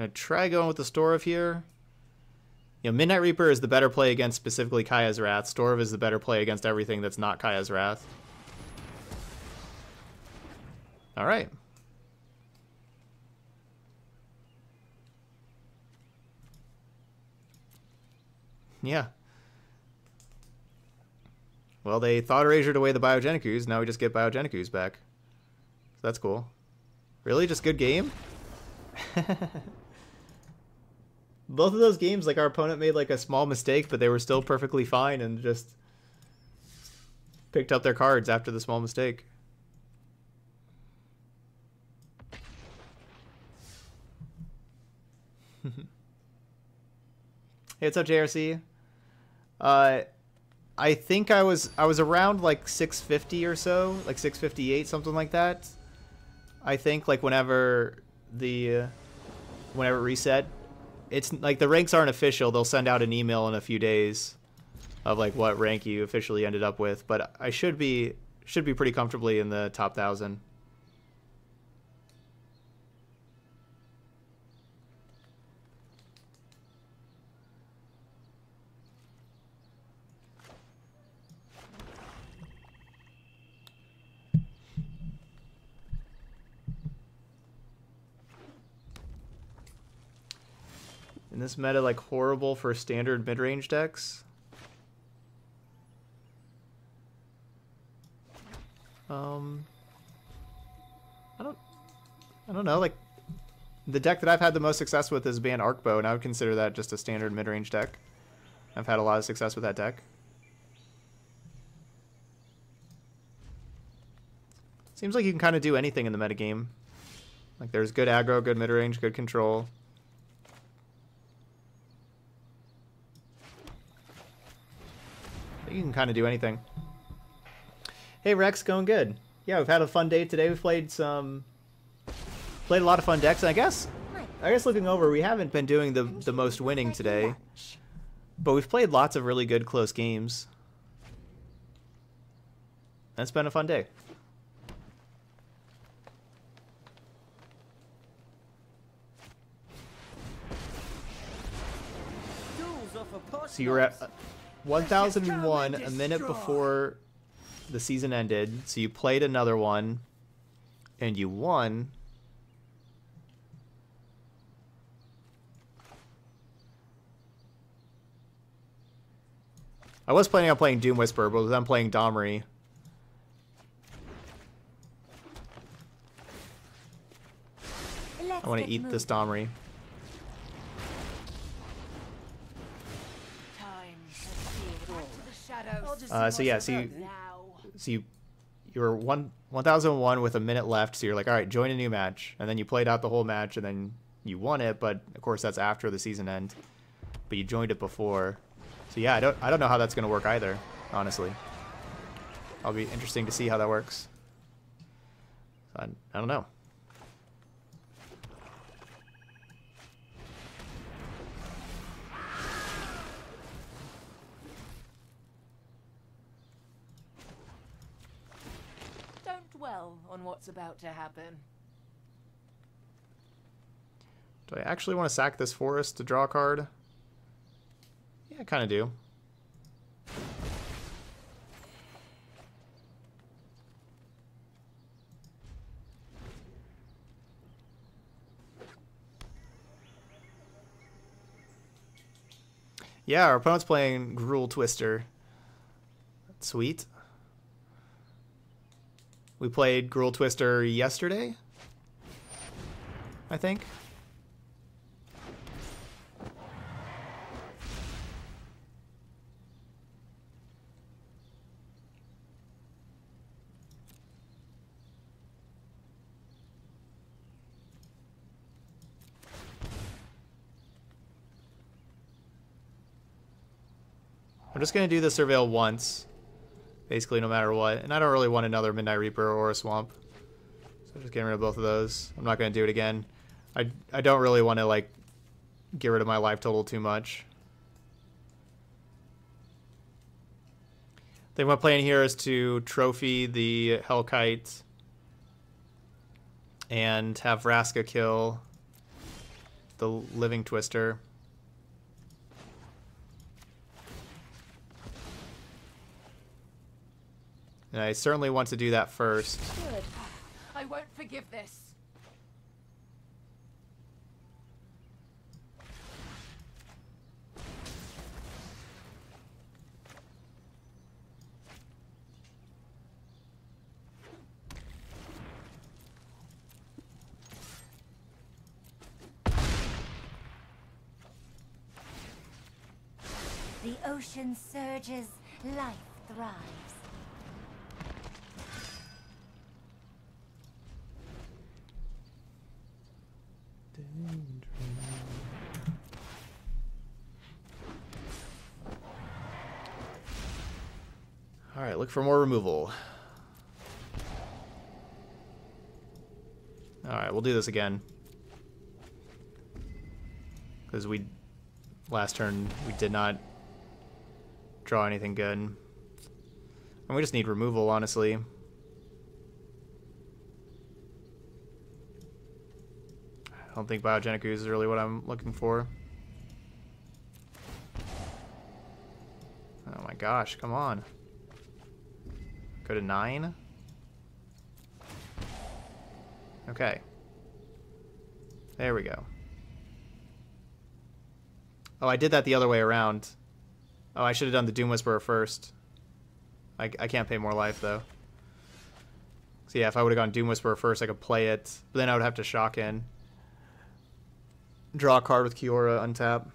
S1: Gonna try going with the Storrev here. You know, Midnight Reaper is the better play against specifically Kaya's Wrath. Storrev is the better play against everything that's not Kaya's Wrath. All right. Yeah. Well, they thought erasured away the Biogenic Ooze. Now we just get Biogenic Ooze back. So that's cool. Really? Just good game? Both of those games, like our opponent made like a small mistake, but they were still perfectly fine and just picked up their cards after the small mistake. hey, what's up, JRC? Uh, I think I was I was around like 650 or so, like 658, something like that. I think like whenever the uh, whenever it reset, it's like the ranks aren't official. They'll send out an email in a few days of like what rank you officially ended up with, but I should be should be pretty comfortably in the top 1000. This meta, like horrible for standard mid-range decks. Um, I don't, I don't know. Like, the deck that I've had the most success with is Bant Arcbow, and I would consider that just a standard mid-range deck. I've had a lot of success with that deck. Seems like you can kind of do anything in the metagame. Like, there's good aggro, good mid-range, good control. You can kind of do anything. Hey Rex, going good. Yeah, we've had a fun day today. We've played some, played a lot of fun decks. And I guess, I guess looking over, we haven't been doing the the most winning today, but we've played lots of really good close games. That's been a fun day. So you were at uh, 1001 a minute before the season ended. So you played another one and you won. I was planning on playing Doom Whisper, but I'm playing Domri. I want to eat this Domri. Uh, so yeah, so you, so you, you were one one thousand one with a minute left. So you're like, all right, join a new match, and then you played out the whole match, and then you won it. But of course, that's after the season end. But you joined it before, so yeah, I don't I don't know how that's gonna work either. Honestly, I'll be interesting to see how that works. I, I don't know.
S2: What's about to happen.
S1: Do I actually want to sack this forest to draw a card? Yeah, I kind of do. Yeah, our opponent's playing Gruul Twister. Sweet. We played Gruul Twister yesterday, I think. I'm just going to do the Surveil once, basically no matter what. And I don't really want another Midnight Reaper or a Swamp. So just getting rid of both of those. I'm not going to do it again. I, I don't really want to, like, get rid of my life total too much. I think my plan here is to trophy the Hellkite and have Vraska kill the Living Twister. And I certainly want to do that first.
S2: Good. I won't forgive this.
S6: The ocean surges, life thrives.
S1: All right, look for more removal. All right, we'll do this again. Because we, last turn, we did not draw anything good. And we just need removal, honestly. I don't think Biogenic Ooze is really what I'm looking for. Oh my gosh, come on. Go to 9. Okay. There we go. Oh, I did that the other way around. Oh, I should have done the Doom Whisperer first. I, I can't pay more life, though. So yeah, if I would have gone Doom Whisperer first, I could play it. But then I would have to shock in. Draw a card with Kiora, untap.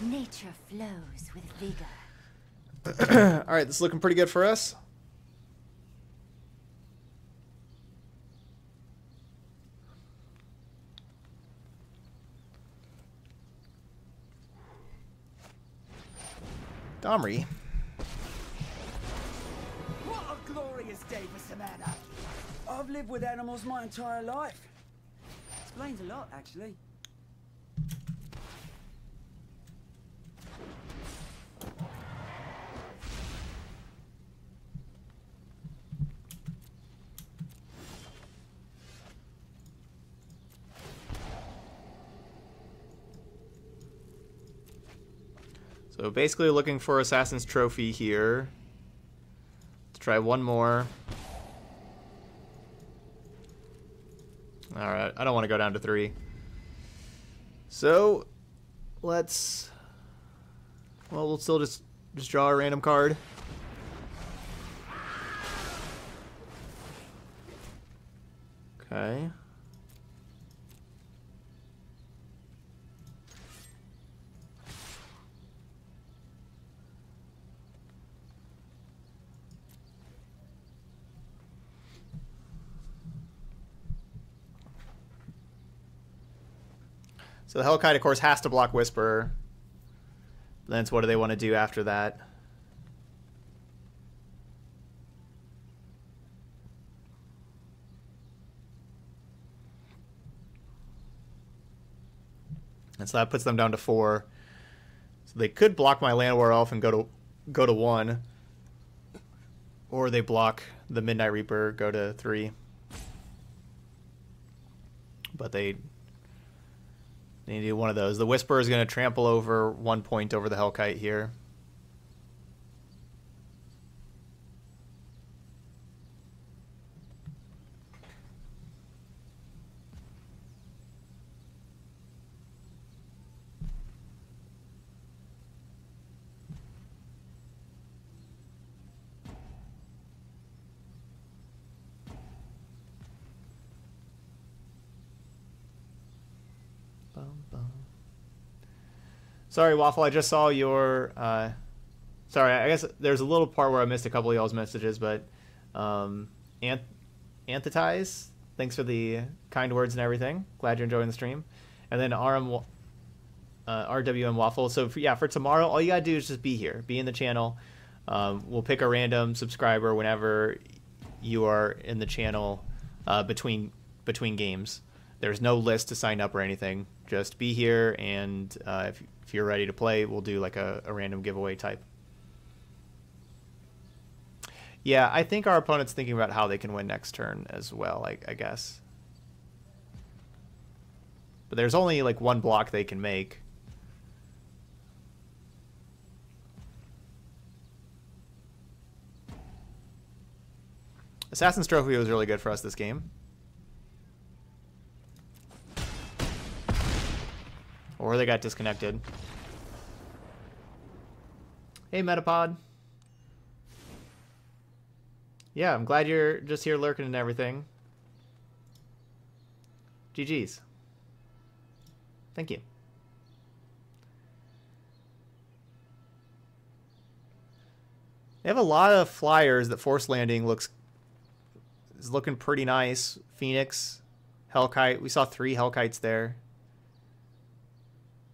S6: Nature flows with
S1: is looking pretty good for us. Domri.
S9: What a glorious day for Savannah! I've lived with animals my entire life. Explains a lot, actually.
S1: Basically looking for Assassin's Trophy here. Let's try one more. Alright, I don't want to go down to three. So, let's... Well, we'll still just, just draw a random card. Okay. So the Hellkite, of course, has to block Whisper. Then what do they want to do after that? And so that puts them down to four. So they could block my Llanowar Elf and go to go to one. Or they block the Midnight Reaper, go to three. But they they need to do one of those. The Whisper is going to trample over one point over the Hellkite here. Sorry, Waffle. I just saw your. Uh, sorry, I guess there's a little part where I missed a couple of y'all's messages, but um, Anth- Anthetize, thanks for the kind words and everything. Glad you're enjoying the stream. And then RM, uh, RWM Waffle. So for, yeah, for tomorrow, all you gotta do is just be here, be in the channel. Um, we'll pick a random subscriber whenever you are in the channel uh, between between games. There's no list to sign up or anything. Just be here, and uh, if you're ready to play, we'll do like a, a random giveaway type. Yeah, I think our opponent's thinking about how they can win next turn as well, I, I guess. But there's only like one block they can make. Assassin's Trophy was really good for us this game. Or they got disconnected. Hey, Metapod. Yeah, I'm glad you're just here lurking and everything. GG's. Thank you. They have a lot of flyers that Force Landing looks is looking pretty nice. Phoenix, Hellkite. We saw three Hellkites there.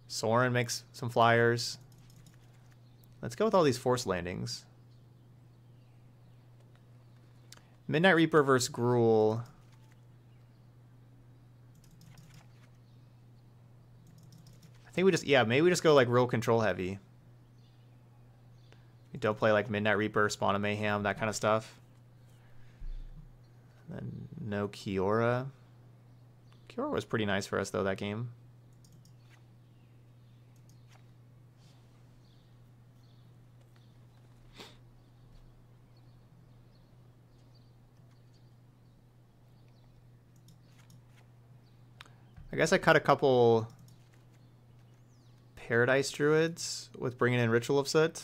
S1: Soren makes some flyers. Let's go with all these force landings. Midnight Reaper versus Gruul. I think we just, yeah, maybe we just go like real control heavy. We don't play like Midnight Reaper, Spawn of Mayhem, that kind of stuff. Then no Kiora. Kiora was pretty nice for us though that game. I guess I cut a couple Paradise Druids with bringing in Ritual of Soot.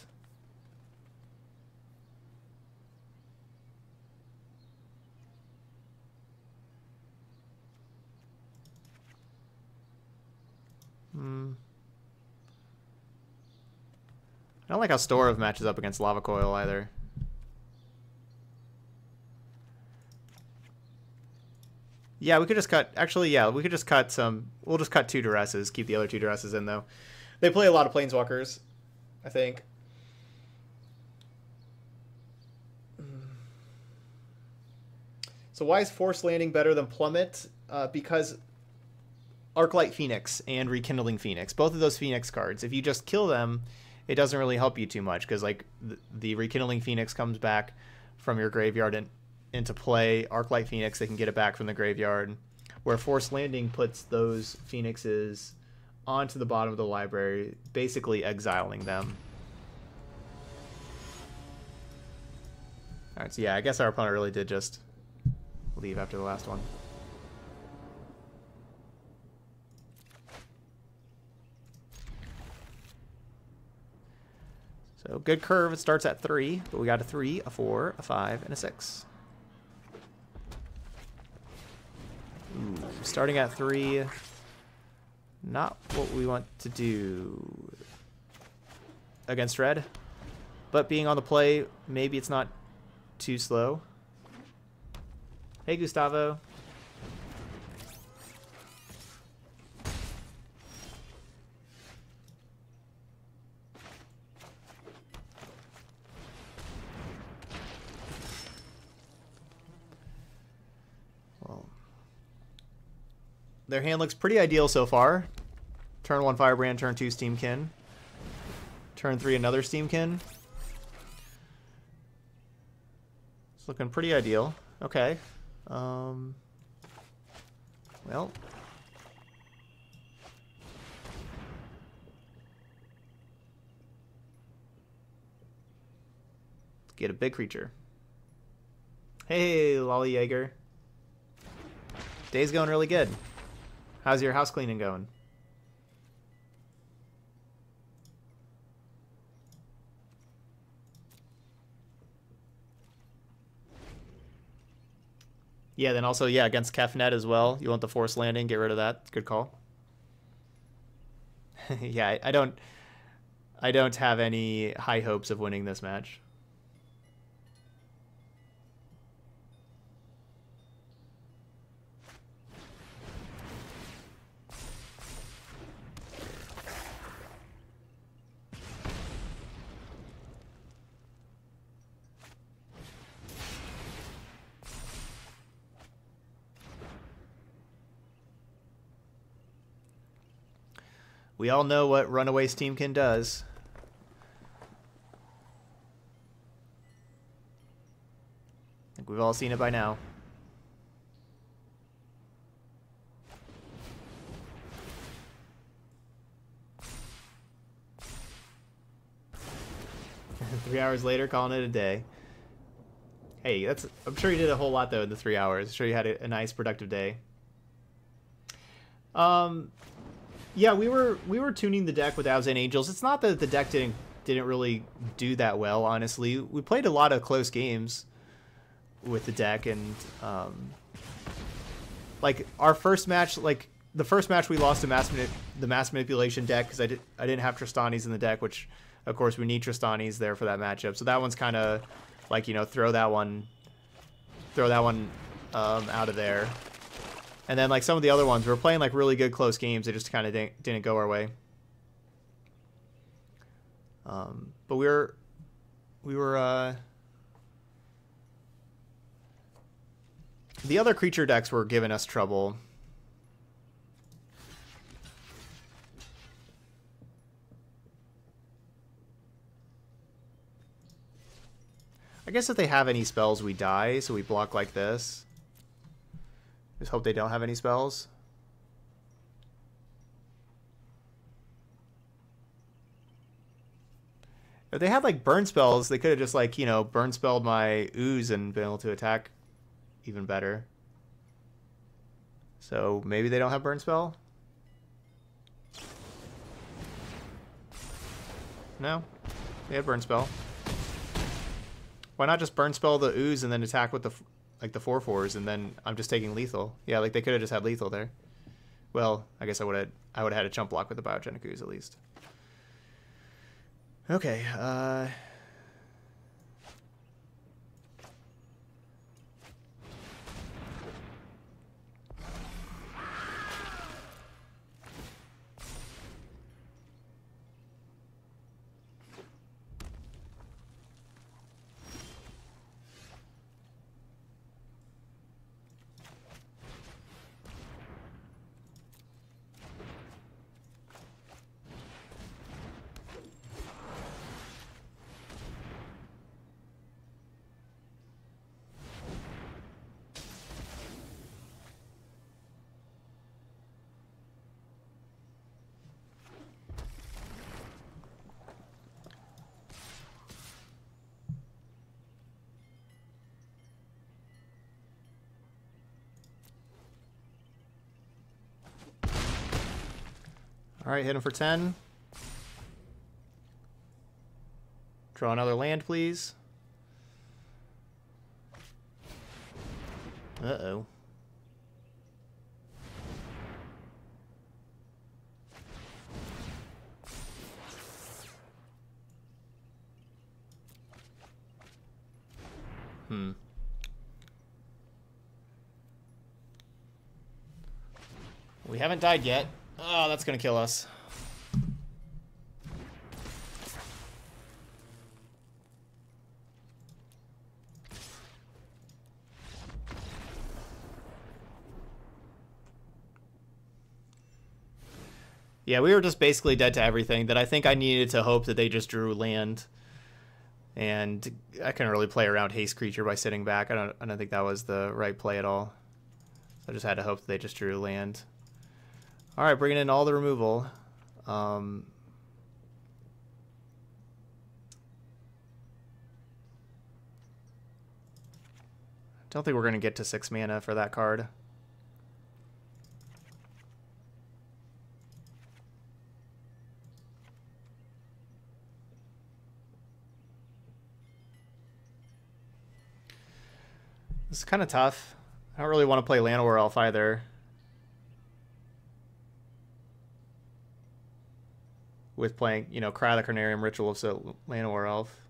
S1: Hmm. I don't like how Storev matches up against Lava Coil either. Yeah, we could just cut. Actually, yeah, we could just cut some. We'll just cut two duresses. Keep the other two duresses in though. They play a lot of planeswalkers, I think. So why is Force Landing better than Plummet? Uh, because Arclight Phoenix and Rekindling Phoenix, both of those Phoenix cards, if you just kill them, it doesn't really help you too much because like the, the Rekindling Phoenix comes back from your graveyard and into play Arclight Phoenix, they can get it back from the graveyard. Where Force Landing puts those Phoenixes onto the bottom of the library, basically exiling them. Alright, so yeah, I guess our opponent really did just leave after the last one. So good curve, it starts at 3, but we got a 3, a 4, a 5, and a 6. Ooh, starting at three. Not what we want to do against red. But being on the play, maybe it's not too slow. Hey, Gustavo. Their hand looks pretty ideal so far. Turn 1 Firebrand, turn 2 Steamkin. Turn 3 another Steamkin. It's looking pretty ideal. Okay. Um, well. Get a big creature. Hey, Lolly Jaeger. Day's going really good. How's your house cleaning going? Yeah, then also, yeah, against Kefnet as well. You want the force landing, get rid of that. Good call. yeah, I, I don't I don't have any high hopes of winning this match. We all know what Runaway Steamkin does. I think we've all seen it by now. three hours later, calling it a day. Hey, that's. I'm sure you did a whole lot though in the three hours. I'm sure you had a, a nice, productive day. Um, yeah, we were we were tuning the deck with Owls and Angels. It's not that the deck didn't didn't really do that well. Honestly, we played a lot of close games with the deck, and um, like our first match, like the first match we lost to mass the mass manipulation deck because I did I didn't have Tristanis in the deck, which of course we need Tristanis there for that matchup. So that one's kind of like you know throw that one throw that one um, out of there. And then like some of the other ones, we are playing like really good close games. They just kind of didn't, didn't go our way. Um, but we were we were uh, the other creature decks were giving us trouble. I guess if they have any spells, we die, so we block like this. Just hope they don't have any spells. If they had like burn spells, they could have just like, you know, burn spelled my ooze and been able to attack even better. So maybe they don't have burn spell? No. They had burn spell. Why not just burn spell the ooze and then attack with the like the four fours, and then I'm just taking lethal. Yeah, like they could have just had lethal there. Well, I guess I would have I would have had a chump block with the biogenic ooze at least. Okay. Uh, All right, hit him for 10. Draw another land, please. Uh-oh. Hmm. We haven't died yet. Oh, that's gonna kill us. Yeah, we were just basically dead to everything that I think I needed to hope that they just drew land. And I couldn't really play around haste creature by sitting back. I don't I don't think that was the right play at all. So I just had to hope that they just drew land. Alright, bringing in all the removal. Um, don't think we're going to get to 6 mana for that card. This is kind of tough. I don't really want to play Llanowar Elf either. With playing, you know, Cry the Carnarium, Ritual of so Llanowar Elf.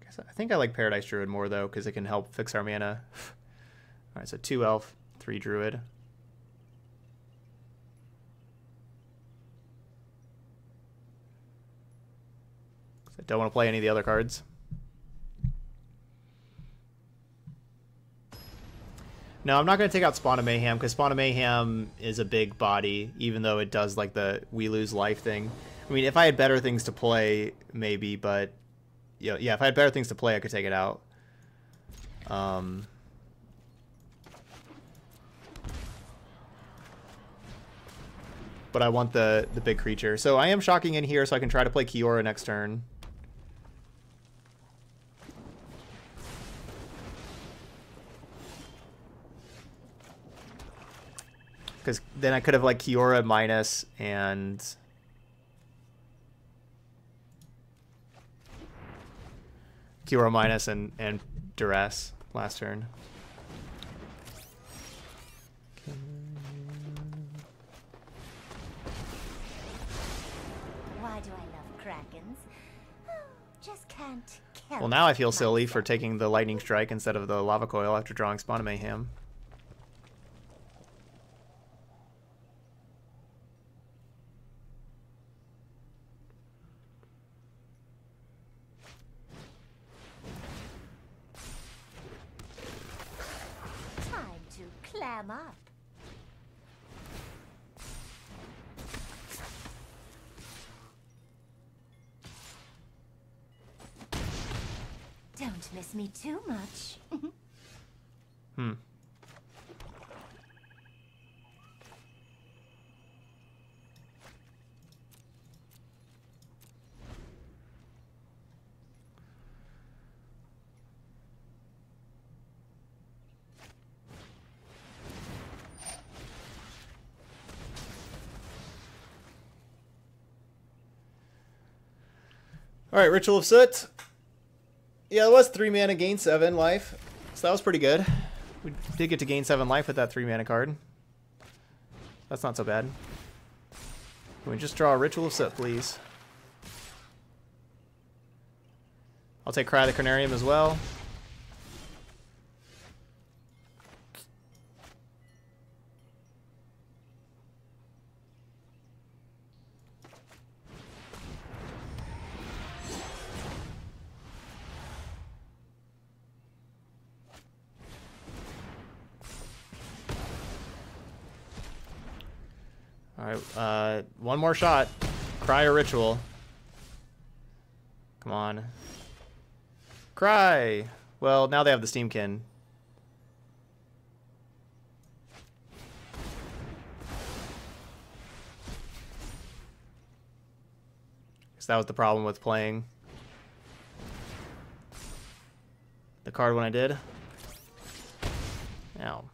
S1: I guess I think I like Paradise Druid more though, because it can help fix our mana. Alright, so two elf, three druid. I don't want to play any of the other cards. No, I'm not going to take out Spawn of Mayhem because Spawn of Mayhem is a big body, even though it does like the we lose life thing. I mean, if I had better things to play, maybe, but you know, yeah, if I had better things to play, I could take it out. Um, but I want the the big creature, so I am shocking in here, so I can try to play Kiora next turn. Because then I could have like Kiora minus and Kiora minus and and duress last turn.
S6: Why do I love krakens? Oh, just can't.
S1: Well, now I feel silly for taking the lightning strike instead of the lava coil after drawing Spawn Mayhem.
S6: Don't miss me too much.
S1: Hmm. All right, Ritual of Soot. Yeah, it was three mana, gain seven life, so that was pretty good. We did get to gain seven life with that three mana card. That's not so bad. Can we just draw a Ritual of Soot, please? I'll take Cry the Carnarium as well. One more shot. Cry a ritual. Come on. Cry! Well, now they have the Steamkin. Guess that was the problem with playing the card when I did. Ow.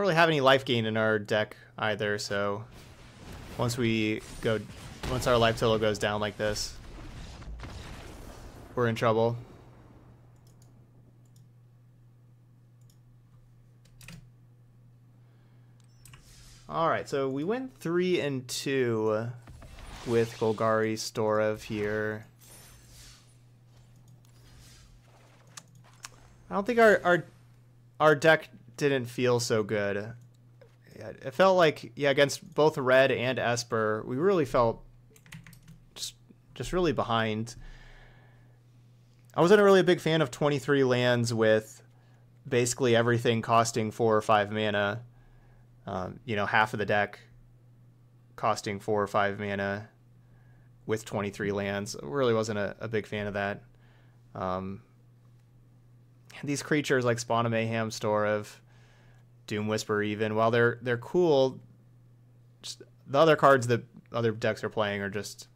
S1: Don't really have any life gain in our deck either, so once we go, once our life total goes down like this, we're in trouble. All right, so we went three and two with Golgari Storev here. I don't think our our our deck didn't feel so good it felt like yeah against both red and Esper, we really felt just just really behind. I wasn't really a big fan of 23 lands with basically everything costing four or five mana. Um, you know, half of the deck costing four or five mana with 23 lands. Really wasn't a, a big fan of that. Um, these creatures like Spawn of Mayhem, Storev, Doom Whisper, even while they're they're cool, just the other cards that other decks are playing are just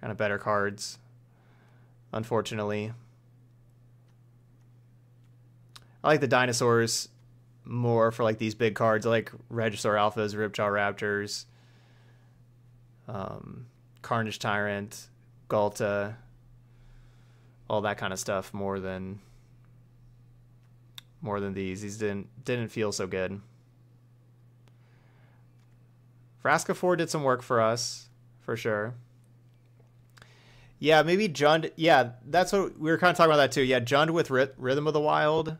S1: kind of better cards. Unfortunately, I like the dinosaurs more for like these big cards. I like Regisaur Alphas, Ripjaw Raptors, um, Carnage Tyrant, Ghalta, all that kind of stuff more than more than these. These didn't didn't feel so good. Vraska 4 did some work for us, for sure. Yeah, maybe Jund. Yeah, that's what we were kind of talking about that too. Yeah, Jund with Rhythm of the Wild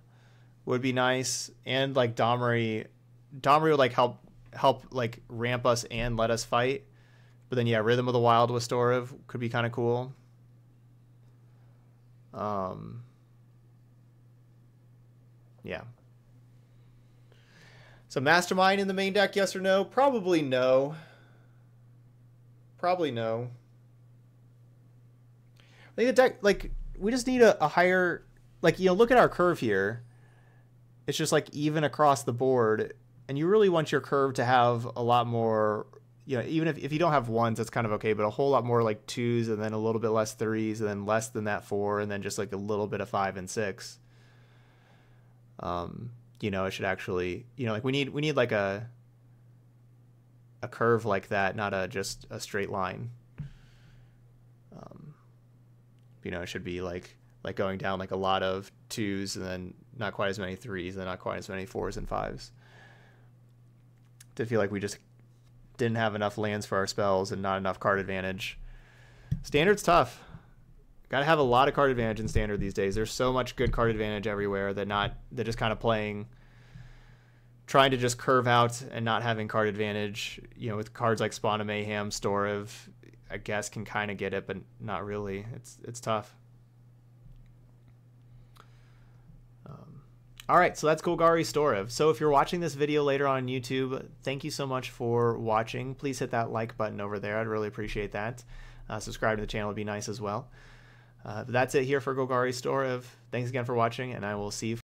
S1: would be nice, and like Domri, Domri would like help help like ramp us and let us fight. But then yeah, Rhythm of the Wild with Storev could be kind of cool. Um. Yeah. So Mastermind in the main deck, yes or no? Probably no. Probably no. I think the deck, like, we just need a, a higher, like, you know, look at our curve here. It's just like even across the board, and you really want your curve to have a lot more you know, even if, if you don't have ones, that's kind of okay, but a whole lot more like twos and then a little bit less threes and then less than that four and then just like a little bit of five and six. Um, you know, it should actually, you know, like we need, we need like a, a curve like that, not a, just a straight line. Um, you know, it should be like, like going down like a lot of twos and then not quite as many threes and not quite as many fours and fives. To feel like we just didn't have enough lands for our spells and not enough card advantage. Standard's tough. Got to have a lot of card advantage in standard these days. There's so much good card advantage everywhere that not they're just kind of playing trying to just curve out and not having card advantage, you know, with cards like Spawn of Mayhem, Storev, I guess can kind of get it, but not really. It's it's tough. All right, so that's Golgari Storev. So if you're watching this video later on YouTube, thank you so much for watching. Please hit that like button over there. I'd really appreciate that. Uh, subscribe to the channel would be nice as well. Uh, that's it here for Golgari Storev. Thanks again for watching, and I will see you